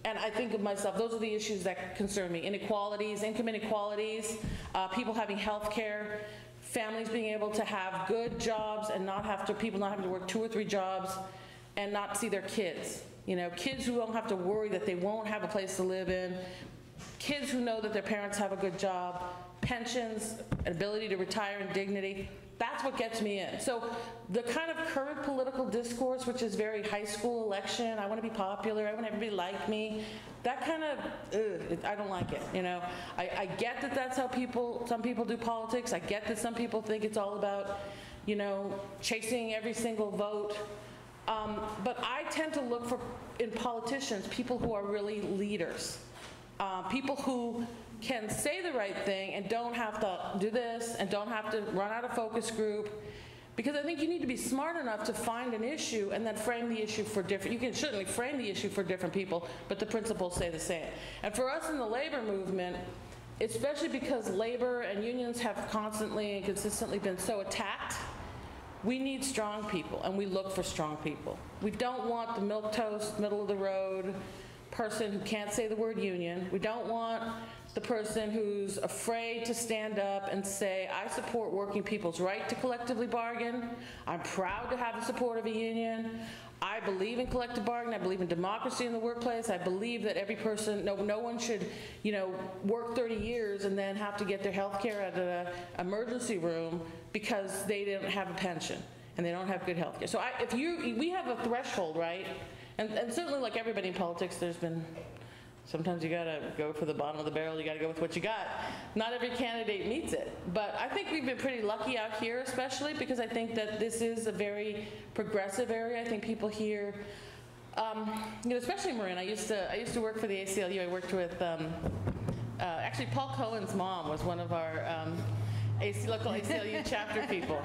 And I think of myself, those are the issues that concern me. Inequalities, income inequalities, uh, people having health care, families being able to have good jobs and not have to, people not having to work two or three jobs and not see their kids. You know, kids who don't have to worry that they won't have a place to live in, kids who know that their parents have a good job, pensions, ability to retire in dignity. That's what gets me in. So the kind of current political discourse, which is very high school election, I want to be popular, I want everybody to like me, that kind of, ugh, I don't like it, you know? I, I get that that's how people, some people do politics. I get that some people think it's all about, you know, chasing every single vote. Um, but I tend to look for, in politicians, people who are really leaders uh, people who can say the right thing and don't have to do this and don't have to run out of focus group. Because I think you need to be smart enough to find an issue and then frame the issue for different, you can certainly frame the issue for different people, but the principles stay the same. And for us in the labor movement, especially because labor and unions have constantly and consistently been so attacked, we need strong people, and we look for strong people. We don't want the milquetoast, middle of the road person who can't say the word union. We don't want the person who's afraid to stand up and say, I support working people's right to collectively bargain. I'm proud to have the support of a union. I believe in collective bargaining. I believe in democracy in the workplace. I believe that every person, no, no one should, you know, work 30 years and then have to get their health care at an emergency room because they didn't have a pension and they don't have good health care. So I, if you, we have a threshold, right? And, and certainly like everybody in politics, there's been Sometimes you gotta go for the bottom of the barrel, you gotta go with what you got. Not every candidate meets it, but I think we've been pretty lucky out here especially because I think that this is a very progressive area. I think people here, um, you know, especially Marin, I used to, I used to work for the ACLU, I worked with, um, uh, actually Paul Cohen's mom was one of our um, AC, local ACLU chapter people.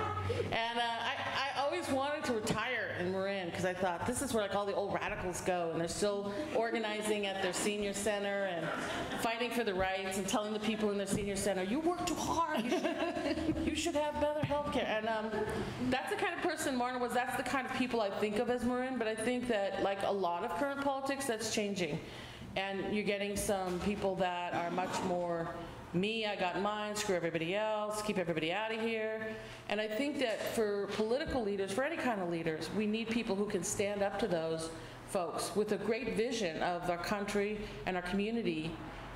And uh, I, I always wanted to retire in Marin because I thought this is where like all the old radicals go and they're still organizing at their senior center and fighting for the rights and telling the people in their senior center, you work too hard, you should, you should have better health care. And um, that's the kind of person Martin was, that's the kind of people I think of as Marin, but I think that like a lot of current politics, that's changing. And you're getting some people that are much more me, I got mine, screw everybody else, keep everybody out of here. And I think that for political leaders, for any kind of leaders, we need people who can stand up to those folks with a great vision of our country and our community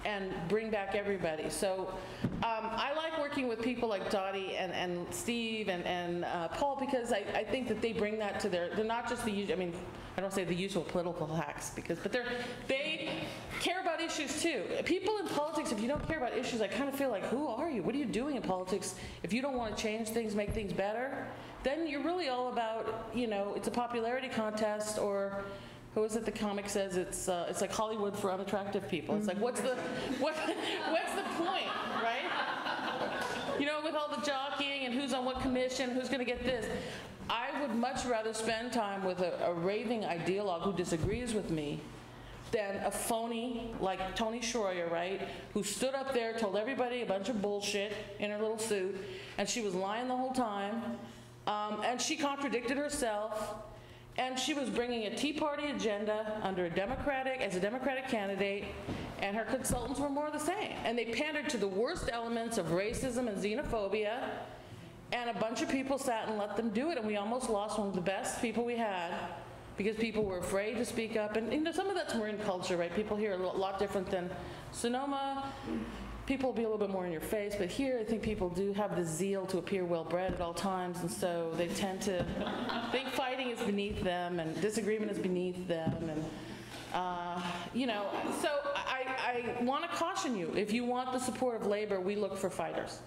and bring back everybody. So um, I like working with people like Dottie and, and Steve and, and uh, Paul because I, I think that they bring that to their, they're not just the usual, I mean, I don't say the usual political hacks because, but they're, they care about issues too. People in politics, if you don't care about issues, I kind of feel like, who are you? What are you doing in politics if you don't want to change things, make things better? Then you're really all about, you know, it's a popularity contest or who is it the comic says it's uh, it's like Hollywood for unattractive people. It's like what's the what, what's the point, right? You know, with all the jockeying and who's on what commission, who's going to get this. I would much rather spend time with a, a raving ideologue who disagrees with me than a phony like Tony Schroyer, right, who stood up there, told everybody a bunch of bullshit in her little suit, and she was lying the whole time, um, and she contradicted herself, and she was bringing a Tea Party agenda under a Democratic, as a Democratic candidate, and her consultants were more the same. And they pandered to the worst elements of racism and xenophobia, and a bunch of people sat and let them do it, and we almost lost one of the best people we had because people were afraid to speak up. And you know, some of that's Marin culture, right? People here are a lot different than Sonoma. People will be a little bit more in your face, but here I think people do have the zeal to appear well-bred at all times, and so they tend to think fighting is beneath them and disagreement is beneath them, and uh, you know. So I, I want to caution you: if you want the support of labor, we look for fighters.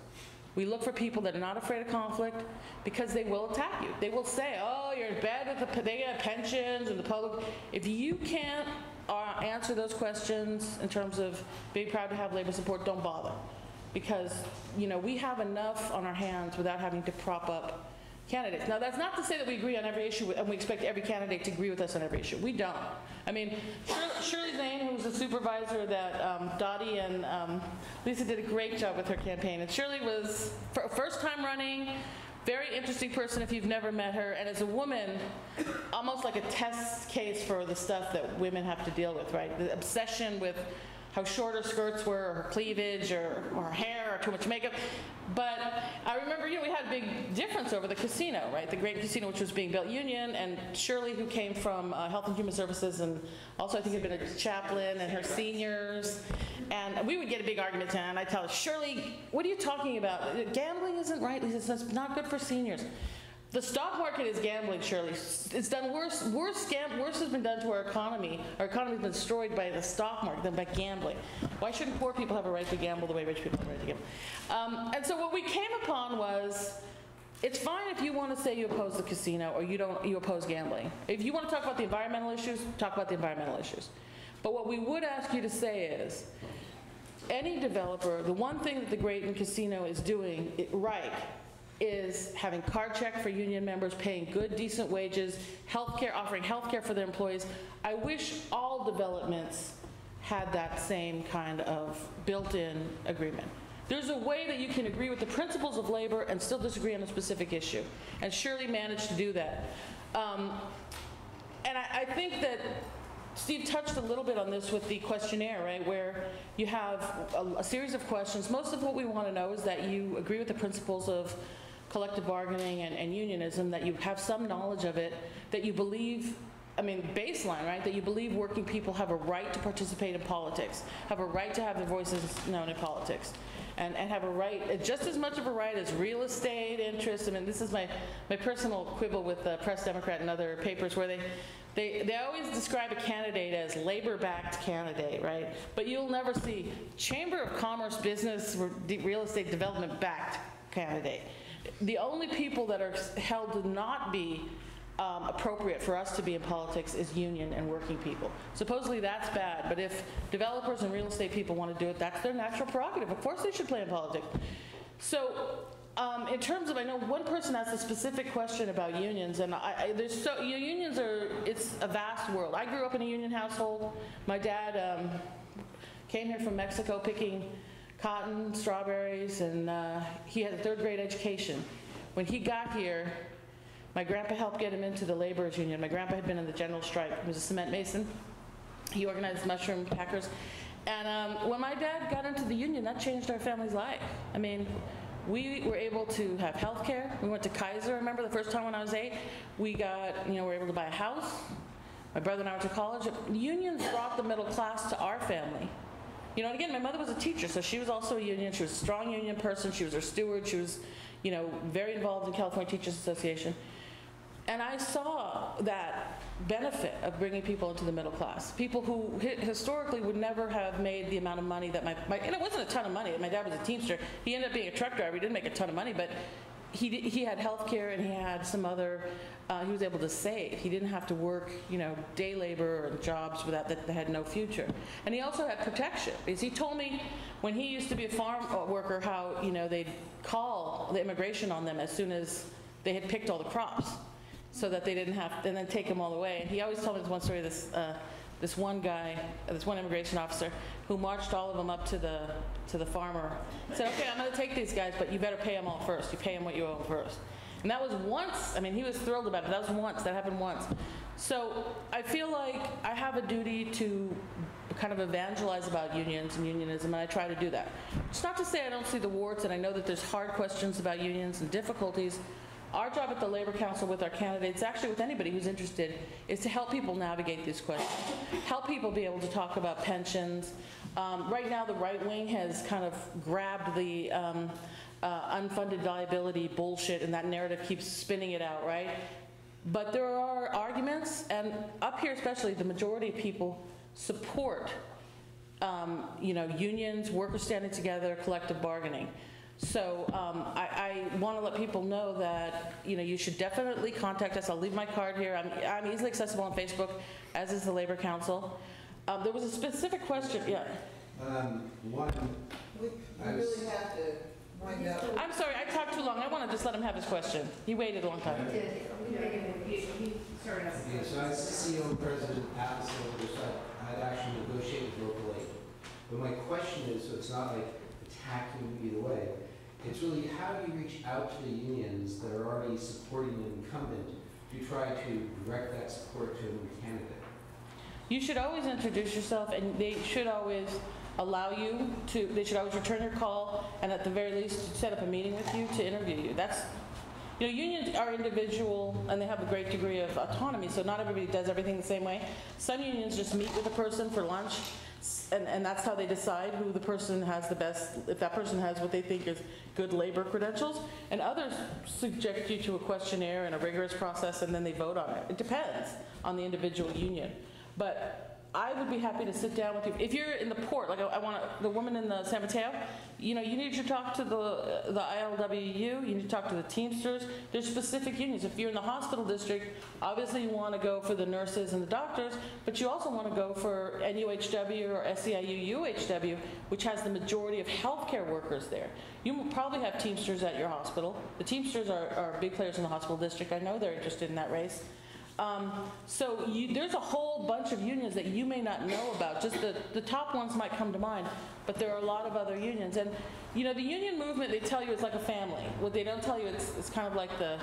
We look for people that are not afraid of conflict because they will attack you. They will say, oh, you're in bed with the, they get pensions and the public. If you can't uh, answer those questions in terms of being proud to have labor support, don't bother. Because, you know, we have enough on our hands without having to prop up candidates. Now, that's not to say that we agree on every issue and we expect every candidate to agree with us on every issue. We don't. I mean, Shirlee, Zane, who was the supervisor that um, Dottie and um, Lisa did a great job with her campaign. And Shirlee was first time running, very interesting person if you've never met her, and as a woman, almost like a test case for the stuff that women have to deal with, right? The obsession with how short her skirts were, or her cleavage, or, or her hair, or too much makeup. But I remember, you know, we had a big difference over the casino, right? The Graton casino, which was being built union, and Shirlee, who came from uh, Health and Human Services, and also I think had been a chaplain, and her seniors. And we would get a big argument, and I'd tell her, Shirlee, what are you talking about? Gambling isn't right. It's not good for seniors. The stock market is gambling, surely. It's done worse. Worse, scam, worse has been done to our economy. Our economy has been destroyed by the stock market than by gambling. Why shouldn't poor people have a right to gamble the way rich people have a right to gamble? Um, and so what we came upon was, it's fine if you want to say you oppose the casino or you don't. You oppose gambling. If you want to talk about the environmental issues, talk about the environmental issues. But what we would ask you to say is, any developer, the one thing that the Graton Casino is doing right is having card check for union members, paying good, decent wages, healthcare, offering healthcare for their employees. I wish all developments had that same kind of built-in agreement. There's a way that you can agree with the principles of labor and still disagree on a specific issue, and Shirlee managed to do that. Um, and I, I think that Steve touched a little bit on this with the questionnaire, right, where you have a, a series of questions. Most of what we want to know is that you agree with the principles of collective bargaining and, and unionism, that you have some knowledge of it, that you believe, I mean, baseline, right, that you believe working people have a right to participate in politics, have a right to have their voices known in politics, and, and have a right, just as much of a right as real estate interests. I mean, this is my, my personal quibble with the Press Democrat and other papers where they, they, they always describe a candidate as labor-backed candidate, right? But you'll never see Chamber of Commerce business real estate development-backed candidate. The only people that are held to not be um, appropriate for us to be in politics is union and working people. Supposedly that's bad, but if developers and real estate people want to do it, that's their natural prerogative. Of course they should play in politics. So um, in terms of, I know one person asked a specific question about unions, and I, I, there's so, unions are, it's a vast world. I grew up in a union household. My dad um, came here from Mexico picking cotton, strawberries, and uh, he had a third grade education. When he got here, my grandpa helped get him into the laborers union. My grandpa had been in the general strike. He was a cement mason. He organized mushroom packers. And um, when my dad got into the union, that changed our family's life. I mean, we were able to have health care. We went to Kaiser, I remember the first time when I was eight. We got, you know, we were able to buy a house. My brother and I went to college. Unions brought the middle class to our family. You know, and again, my mother was a teacher, so she was also a union. She was a strong union person. She was our steward. She was, you know, very involved in California Teachers Association. And I saw that benefit of bringing people into the middle class. People who historically would never have made the amount of money that my, my, and it wasn't a ton of money. My dad was a Teamster. He ended up being a truck driver. He didn't make a ton of money, but he, di- he had health care and he had some other, uh, he was able to save. He didn't have to work, you know, day labor or jobs without, that, that had no future. And he also had protection. Because he told me when he used to be a farm uh, worker how, you know, they'd call the immigration on them as soon as they had picked all the crops so that they didn't have, and then take them all away. And he always told me this one story, this, uh, this one guy, uh, this one immigration officer, who marched all of them up to the, to the farmer. Said, okay, I'm gonna take these guys, but you better pay them all first. You pay them what you owe them first. And that was once, I mean, he was thrilled about it. That was once, that happened once. So I feel like I have a duty to kind of evangelize about unions and unionism, and I try to do that. It's not to say I don't see the warts, and I know that there's hard questions about unions and difficulties, our job at the Labor Council with our candidates, actually with anybody who's interested, is to help people navigate these questions. Help people be able to talk about pensions. Um, right now, the right wing has kind of grabbed the um, uh, unfunded liability bullshit, and that narrative keeps spinning it out, right? But there are arguments, and up here especially, the majority of people support, um, you know, unions, workers standing together, collective bargaining. So um, I, I want to let people know that, you know, you should definitely contact us. I'll leave my card here. I'm, I'm easily accessible on Facebook, as is the Labor Council. Um, There was a specific question, yeah. Um, one, We we I was- really have to wind up. I'm sorry, I talked too long. I want to just let him have his question. He waited a long time. Okay, so as CEO and president at the Silver site, I'd actually negotiate with local aid. But my question is, so it's not like attacking either way, it's really how do you reach out to the unions that are already supporting an incumbent to try to direct that support to a new candidate? You should always introduce yourself, and they should always allow you to, they should always return your call, and at the very least, set up a meeting with you to interview you. That's, you know, unions are individual, and they have a great degree of autonomy, so not everybody does everything the same way. Some unions just meet with a person for lunch, and, and that's how they decide who the person has the best, if that person has what they think is good labor credentials. And others subject you to a questionnaire and a rigorous process, and then they vote on it. It depends on the individual union. But I would be happy to sit down with you. If you're in the port, like I, I want the woman in the San Mateo, you know, you need to talk to the, the ILWU, you need to talk to the Teamsters. There's specific unions. If you're in the hospital district, obviously you want to go for the nurses and the doctors, but you also want to go for NUHW or SEIU UHW, which has the majority of healthcare workers there. You probably have Teamsters at your hospital. The Teamsters are, are big players in the hospital district. I know they're interested in that race. Um, so you, there's a whole bunch of unions that you may not know about. Just the, the top ones might come to mind, but there are a lot of other unions. And you know, the union movement, they tell you it's like a family. What they don't tell you, it's, it's kind of like the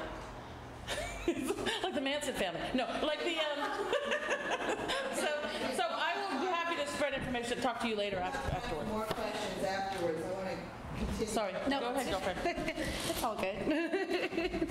like the Manson family. No, like the, um, so, so I will be happy to spread information, talk to you later after, afterward. More questions afterwards, I want to continue. Sorry, No. go ahead, girlfriend. It's all good.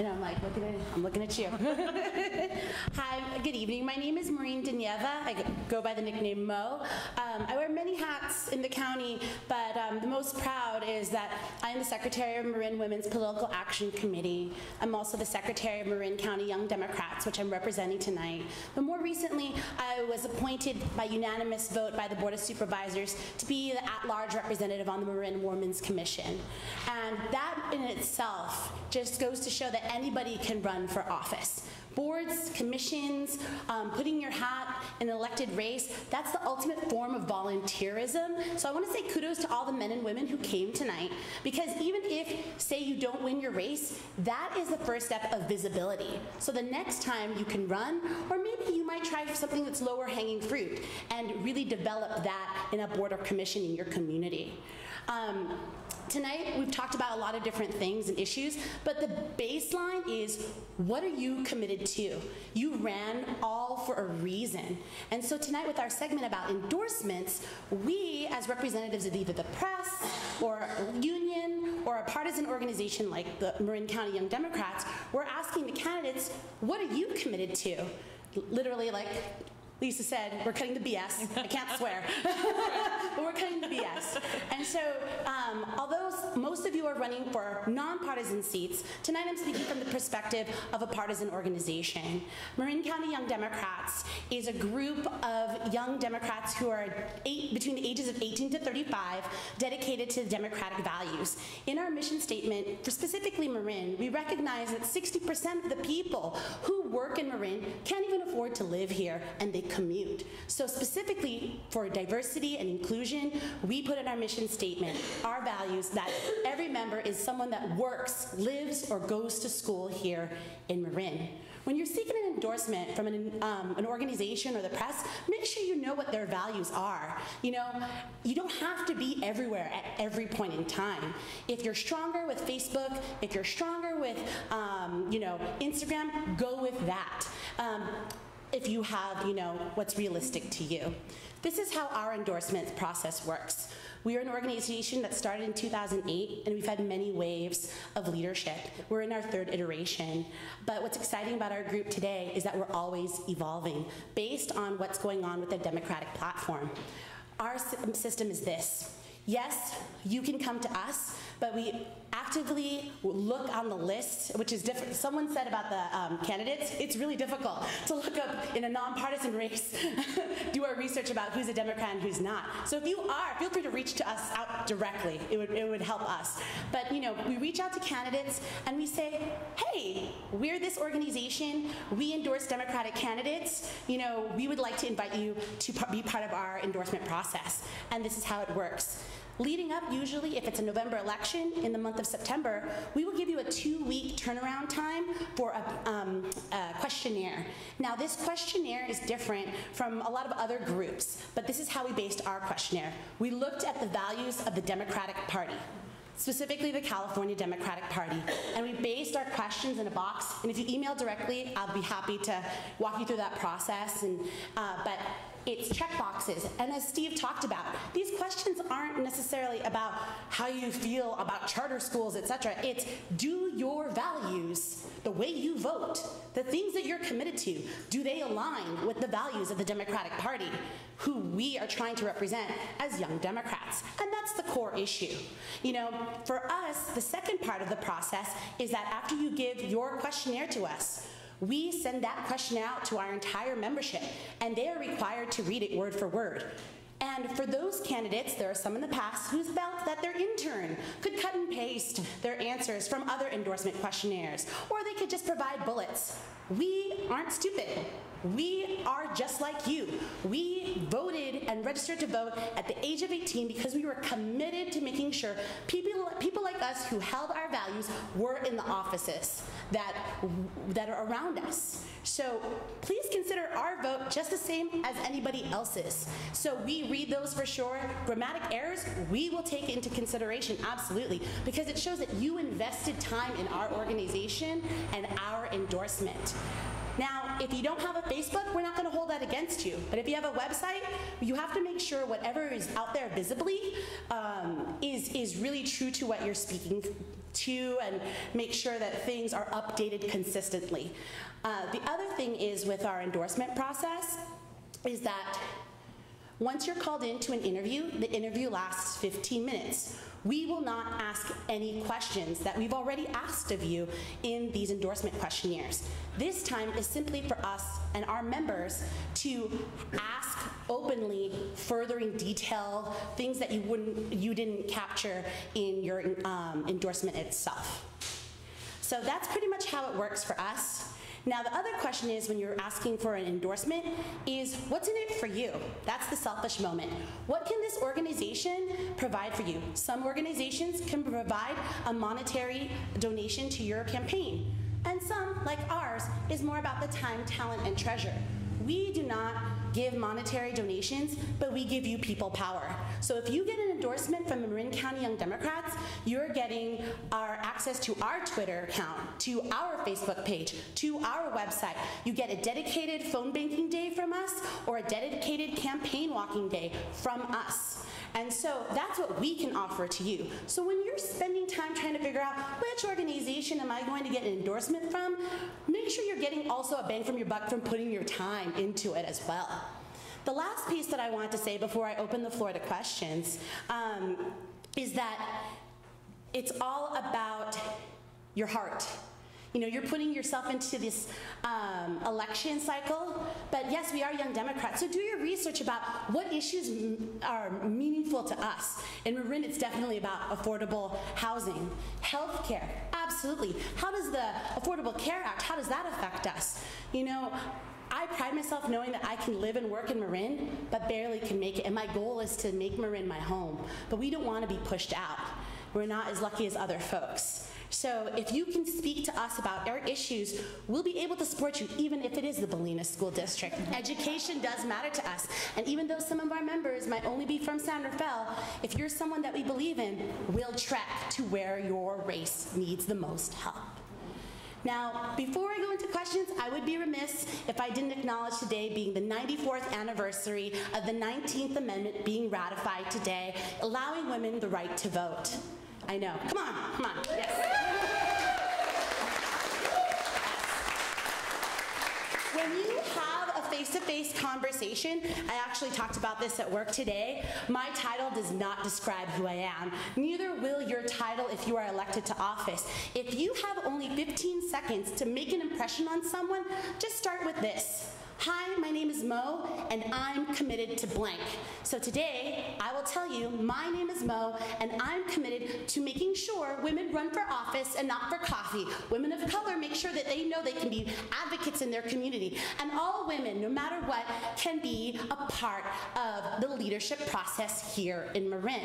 And I'm like, looking at, I'm looking at you. Hi, good evening. My name is Maureen Denieva. I go by the nickname Mo. Um, I wear many hats in the county, but um, the most proud is that I am the Secretary of Marin Women's Political Action Committee. I'm also the Secretary of Marin County Young Democrats, which I'm representing tonight. But more recently, I was appointed by unanimous vote by the Board of Supervisors to be the at-large representative on the Marin Women's Commission. And that in itself just goes to show that anybody can run for office. Boards, commissions, um, putting your hat in an elected race, that's the ultimate form of volunteerism. So I want to say kudos to all the men and women who came tonight because even if, say, you don't win your race, that is the first step of visibility. So the next time you can run, or maybe you might try something that's lower hanging fruit and really develop that in a board or commission in your community. Um, Tonight, we've talked about a lot of different things and issues, but the baseline is what are you committed to? You ran all for a reason. And so tonight, with our segment about endorsements, we, as representatives of either the press or union or a partisan organization like the Marin County Young Democrats, we're asking the candidates, what are you committed to? Literally, like Lisa said, we're cutting the BS. I can't swear. but we're cutting the BS. And so, um, although most of you are running for nonpartisan seats, tonight I'm speaking from the perspective of a partisan organization. Marin County Young Democrats is a group of young Democrats who are eight, between the ages of 18 to 35, dedicated to democratic values. In our mission statement, for specifically Marin, we recognize that 60% of the people who work in Marin can't even afford to live here and they commute. So specifically for diversity and inclusion, we put in our mission statement our values that every member is someone that works, lives, or goes to school here in Marin. When you're seeking an endorsement from an, um, an organization or the press, make sure you know what their values are. You know, you don't have to be everywhere at every point in time. If you're stronger with Facebook, if you're stronger with, um, you know, Instagram, go with that. Um, if you have, you know, what's realistic to you. This is how our endorsement process works. We are an organization that started in 2008, and we've had many waves of leadership. We're in our third iteration. But what's exciting about our group today is that we're always evolving based on what's going on with the Democratic platform. Our system is this. Yes, you can come to us, but we actively look on the list, which is different. Someone said about the um, candidates, it's really difficult to look up in a nonpartisan race, do our research about who's a Democrat and who's not. So if you are, feel free to reach to us out directly. It would, it would help us. But you know, we reach out to candidates and we say, hey, we're this organization. We endorse Democratic candidates. You know, we would like to invite you to be part of our endorsement process. And this is how it works. Leading up, usually, if it's a November election in the month of September, we will give you a two-week turnaround time for a, um, a questionnaire. Now, this questionnaire is different from a lot of other groups, but this is how we based our questionnaire. We looked at the values of the Democratic Party specifically the California Democratic Party. And we based our questions in a box. And if you email directly, I'll be happy to walk you through that process. And uh, but it's check boxes. And as Steve talked about, these questions aren't necessarily about how you feel about charter schools, et cetera. It's do your values, the way you vote, the things that you're committed to, do they align with the values of the Democratic Party, who we are trying to represent as young Democrats? And that's the core issue. You know, for us, the second part of the process is that after you give your questionnaire to us, we send that question out to our entire membership, and they are required to read it word for word. And for those candidates, there are some in the past who felt that their intern could cut and paste their answers from other endorsement questionnaires, or they could just provide bullets. We aren't stupid. We are just like you. We voted and registered to vote at the age of 18 because we were committed to making sure people, people like us who held our values were in the offices that, that are around us. So please consider our vote just the same as anybody else's. So we read those for sure. Grammatic errors, we will take into consideration, absolutely, because it shows that you invested time in our organization and our endorsement. Now, if you don't have a Facebook, we're not going to hold that against you. But if you have a website, you have to make sure whatever is out there visibly um, is, is really true to what you're speaking to and make sure that things are updated consistently. Uh, the other thing is with our endorsement process is that once you're called into an interview, the interview lasts 15 minutes. We will not ask any questions that we've already asked of you in these endorsement questionnaires. This time is simply for us and our members to ask openly, furthering detail, things that you wouldn't, you didn't capture in your um, endorsement itself. So that's pretty much how it works for us. Now, the other question is when you're asking for an endorsement is what's in it for you? That's the selfish moment. What can this organization provide for you? Some organizations can provide a monetary donation to your campaign. And some, like ours, is more about the time, talent, and treasure. We do not give monetary donations, but we give you people power. So if you get an endorsement from the Marin County Young Democrats, you're getting our access to our Twitter account, to our Facebook page, to our website. You get a dedicated phone banking day from us or a dedicated campaign walking day from us. And so that's what we can offer to you. So when you're spending time trying to figure out which organization am I going to get an endorsement from, make sure you're getting also a bang from your buck from putting your time into it as well. The last piece that I want to say before I open the floor to questions um, is that it's all about your heart. You know, you're putting yourself into this um, election cycle, but yes, we are young Democrats. So do your research about what issues are meaningful to us. In Marin, it's definitely about affordable housing, health care, absolutely. How does the Affordable Care Act, how does that affect us? You know, I pride myself knowing that I can live and work in Marin, but barely can make it. And my goal is to make Marin my home. But we don't want to be pushed out. We're not as lucky as other folks. So if you can speak to us about our issues, we'll be able to support you even if it is the Bolinas School District. Education does matter to us. And even though some of our members might only be from San Rafael, if you're someone that we believe in, we'll trek to where your race needs the most help. Now, before I go into questions, I would be remiss if I didn't acknowledge today being the 94th anniversary of the 19th Amendment being ratified today, allowing women the right to vote. I know. Come on, come on. Yes. When you have a face-to-face conversation, I actually talked about this at work today, my title does not describe who I am. Neither will your title if you are elected to office. If you have only 15 seconds to make an impression on someone, just start with this. Hi, my name is Mo, and I'm committed to blank. So today, I will tell you, my name is Mo, and I'm committed to making sure women run for office and not for coffee. Women of color make sure that they know they can be advocates in their community. And all women, no matter what, can be a part of the leadership process here in Marin.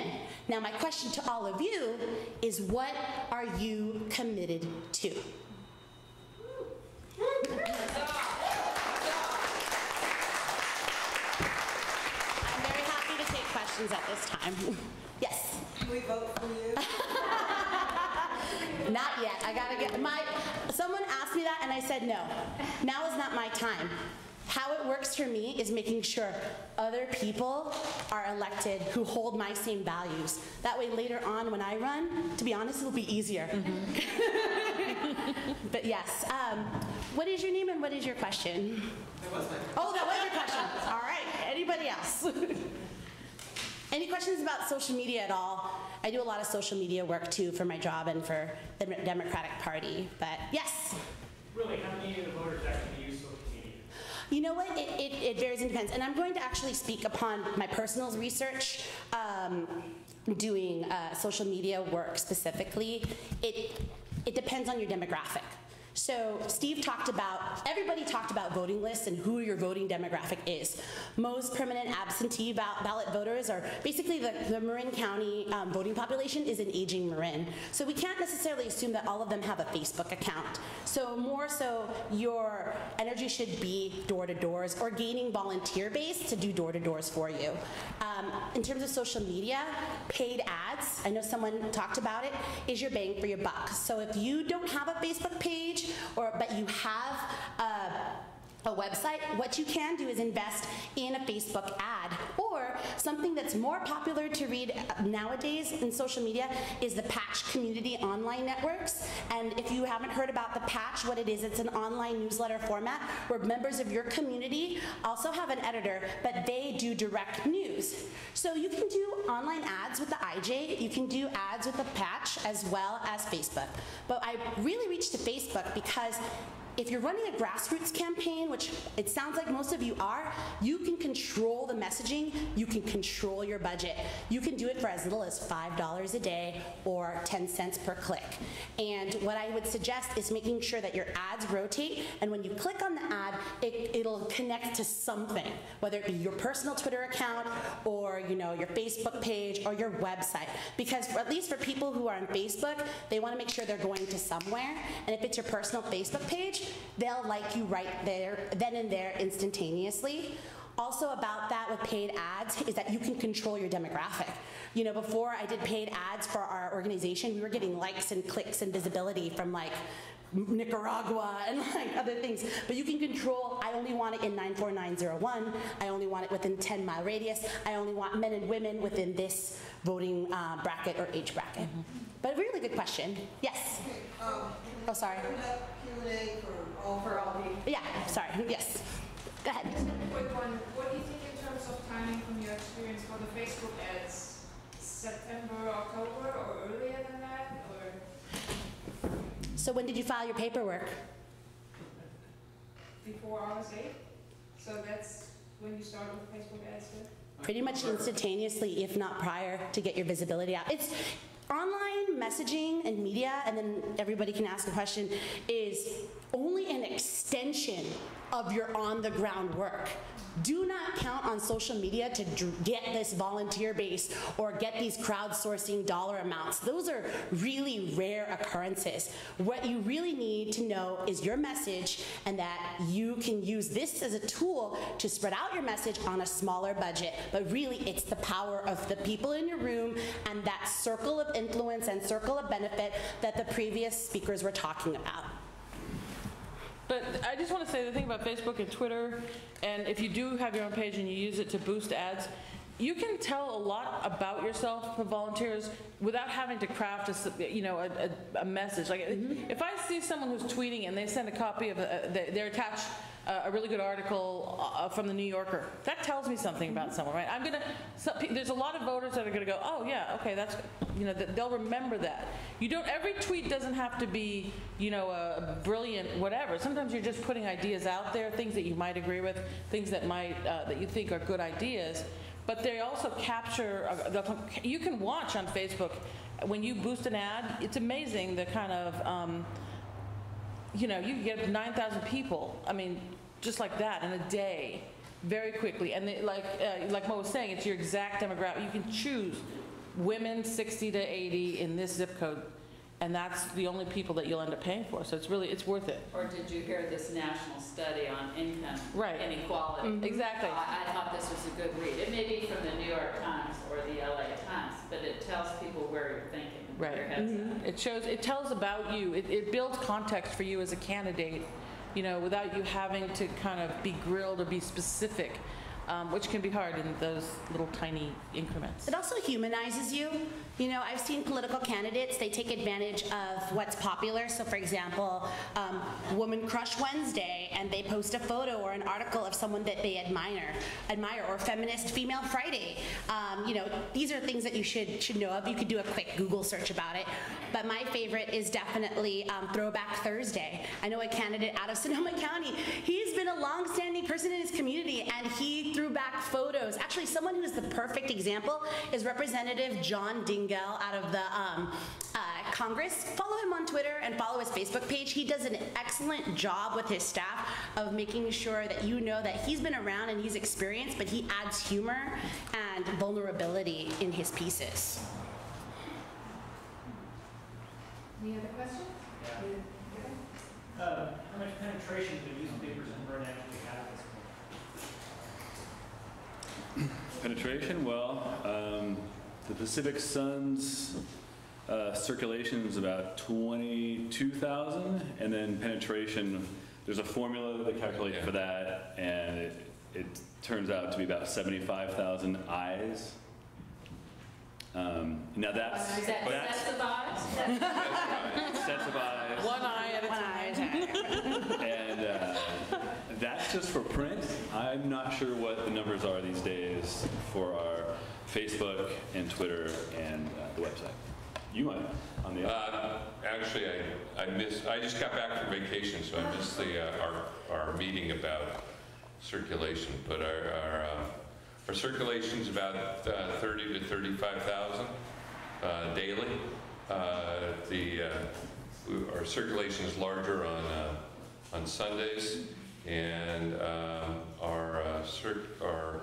Now, my question to all of you is what are you committed to? I'm very happy to take questions at this time. Yes. Can we vote for you? Not yet. I gotta get my. Someone asked me that, and I said no. Now is not my time. How it works for me is making sure other people are elected who hold my same values. That way, later on when I run, to be honest, it'll be easier. but yes, um, what is your name and what is your question? Oh, that was your question. All right. Anybody else? Any questions about social media at all? I do a lot of social media work too for my job and for the Democratic Party. But yes. Really, how many of the voters actually use social media? You know what? It, it, it varies and depends. And I'm going to actually speak upon my personal research um, doing uh, social media work specifically. It, it depends on your demographic. So Steve talked about, everybody talked about voting lists and who your voting demographic is. Most permanent absentee ba- ballot voters are basically the, the Marin County um, voting population is an aging Marin. So we can't necessarily assume that all of them have a Facebook account. So more so, your energy should be door to doors or gaining volunteer base to do door to doors for you. Um, in terms of social media, paid ads, I know someone talked about it, is your bang for your buck. So if you don't have a Facebook page, or but you have a, a website, what you can do is invest in a Facebook ad. Or something that's more popular to read nowadays in social media is the Patch Community Online Networks. And if you haven't heard about the Patch, what it is, it's an online newsletter format where members of your community also have an editor, but they do direct news. So you can do online ads with the IJ, you can do ads with the Patch as well as Facebook. But I really reached to Facebook because if you're running a grassroots campaign, which it sounds like most of you are, you can control the messaging, you can control your budget. You can do it for as little as $5 a day or 10 cents per click. And what I would suggest is making sure that your ads rotate, and when you click on the ad, it, it'll connect to something, whether it be your personal Twitter account or you know your Facebook page or your website. Because at least for people who are on Facebook, they want to make sure they're going to somewhere. And if it's your personal Facebook page, they'll like you right there, then and there instantaneously. Also about that with paid ads is that you can control your demographic. You know, before I did paid ads for our organization, we were getting likes and clicks and visibility from like Nicaragua and like other things. But you can control, I only want it in 94901, I only want it within 10 mile radius, I only want men and women within this voting uh, bracket or age bracket. But a really good question. Yes? Oh, sorry. Q&A for all, for all the. Yeah, sorry, yes. Go ahead. Just a quick one. What do you think in terms of timing from your experience for the Facebook ads? September, October, or earlier than that, or So when did you file your paperwork? before August 8th? So that's when you start with Facebook ads then? Pretty much instantaneously, if not prior, to get your visibility out. It's online messaging and media, and then everybody can ask a question, is only an extension of your on the ground work. Do not count on social media to get this volunteer base or get these crowdsourcing dollar amounts. Those are really rare occurrences. What you really need to know is your message and that you can use this as a tool to spread out your message on a smaller budget. But really, it's the power of the people in your room and that circle of influence and circle of benefit that the previous speakers were talking about. But I just want to say the thing about Facebook and Twitter, and if you do have your own page and you use it to boost ads, you can tell a lot about yourself to volunteers without having to craft a, you know, a, a, a message. Like if I see someone who's tweeting and they send a copy of, uh, a, they're attached a, a really good article uh, from the New Yorker, that tells me something about someone, right? I'm gonna. Pe- there's a lot of voters that are gonna go, oh yeah, okay, that's, you know, they'll remember that. You don't. Every tweet doesn't have to be, you know, a brilliant whatever. Sometimes you're just putting ideas out there, things that you might agree with, things that might uh, that you think are good ideas. But they also capture. Uh, you can watch on Facebook when you boost an ad. It's amazing the kind of. Um, you know, you get 9,000 people. I mean, just like that in a day, very quickly. And they, like, uh, like Mo was saying, it's your exact demographic. You can choose women 60 to 80 in this zip code, and that's the only people that you'll end up paying for. So it's really, it's worth it. Or did you hear this national study on income Right. inequality? Mhm. Exactly. I, I thought this was a good read. It may be from the New York Times or the LA Times, but it tells people where you're thinking, Right. head's at. It shows, it tells about you. It, it builds context for you as a candidate, you know, without you having to kind of be grilled or be specific, um, which can be hard in those little tiny increments. It also humanizes you. You know, I've seen political candidates, they take advantage of what's popular. So, for example, um, Woman Crush Wednesday, and they post a photo or an article of someone that they admire, admire or Feminist Female Friday. Um, you know, these are things that you should, should know of. You could do a quick Google search about it. But my favorite is definitely um, Throwback Thursday. I know a candidate out of Sonoma County. He's been a longstanding person in his community, and he threw back photos. Actually, someone who's the perfect example is Representative John Dingell out of the um, uh, Congress. Follow him on Twitter and follow his Facebook page. He does an excellent job with his staff of making sure that you know that he's been around and he's experienced, but he adds humor and vulnerability in his pieces. Any other questions? Uh, How much penetration do newspapers in Marin actually have at this point? Penetration, well, um, the Pacific Sun's uh, circulation is about 22,000, and then penetration, there's a formula that they calculate for that, and it, it turns out to be about 75,000 eyes. Um, now that's, Is that that's sets of eyes? sets of eyes. One eye at a time. And uh, that's just for print. I'm not sure what the numbers are these days for our Facebook and Twitter and uh, the website. You might, on the Uh, Actually, I, I missed, I just got back from vacation, so I missed the, uh, our, our meeting about circulation, but our, our, uh, our circulation's about uh, 30 to 35,000 uh, daily. Uh, The, uh, our circulation is larger on, uh, on Sundays, and um, our, uh, cir- our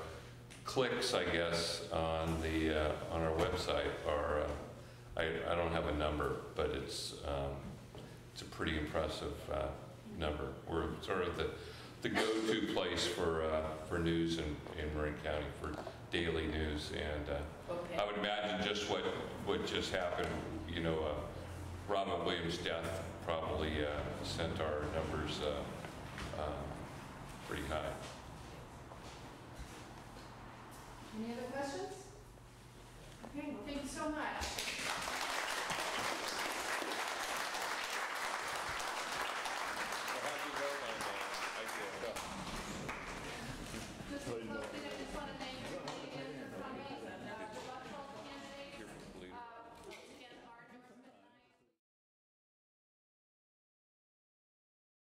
clicks, I guess, on the, uh, on our website are, uh, I, I don't have a number, but it's, um, it's a pretty impressive uh, number. We're sort of the, the go-to place for, uh, for news in, in Marin County, for daily news. And uh, I would imagine just what, what just happened, you know, uh, Robin Williams' death probably uh, sent our numbers uh, um, pretty high. Any other questions? Okay, well, thank you so much.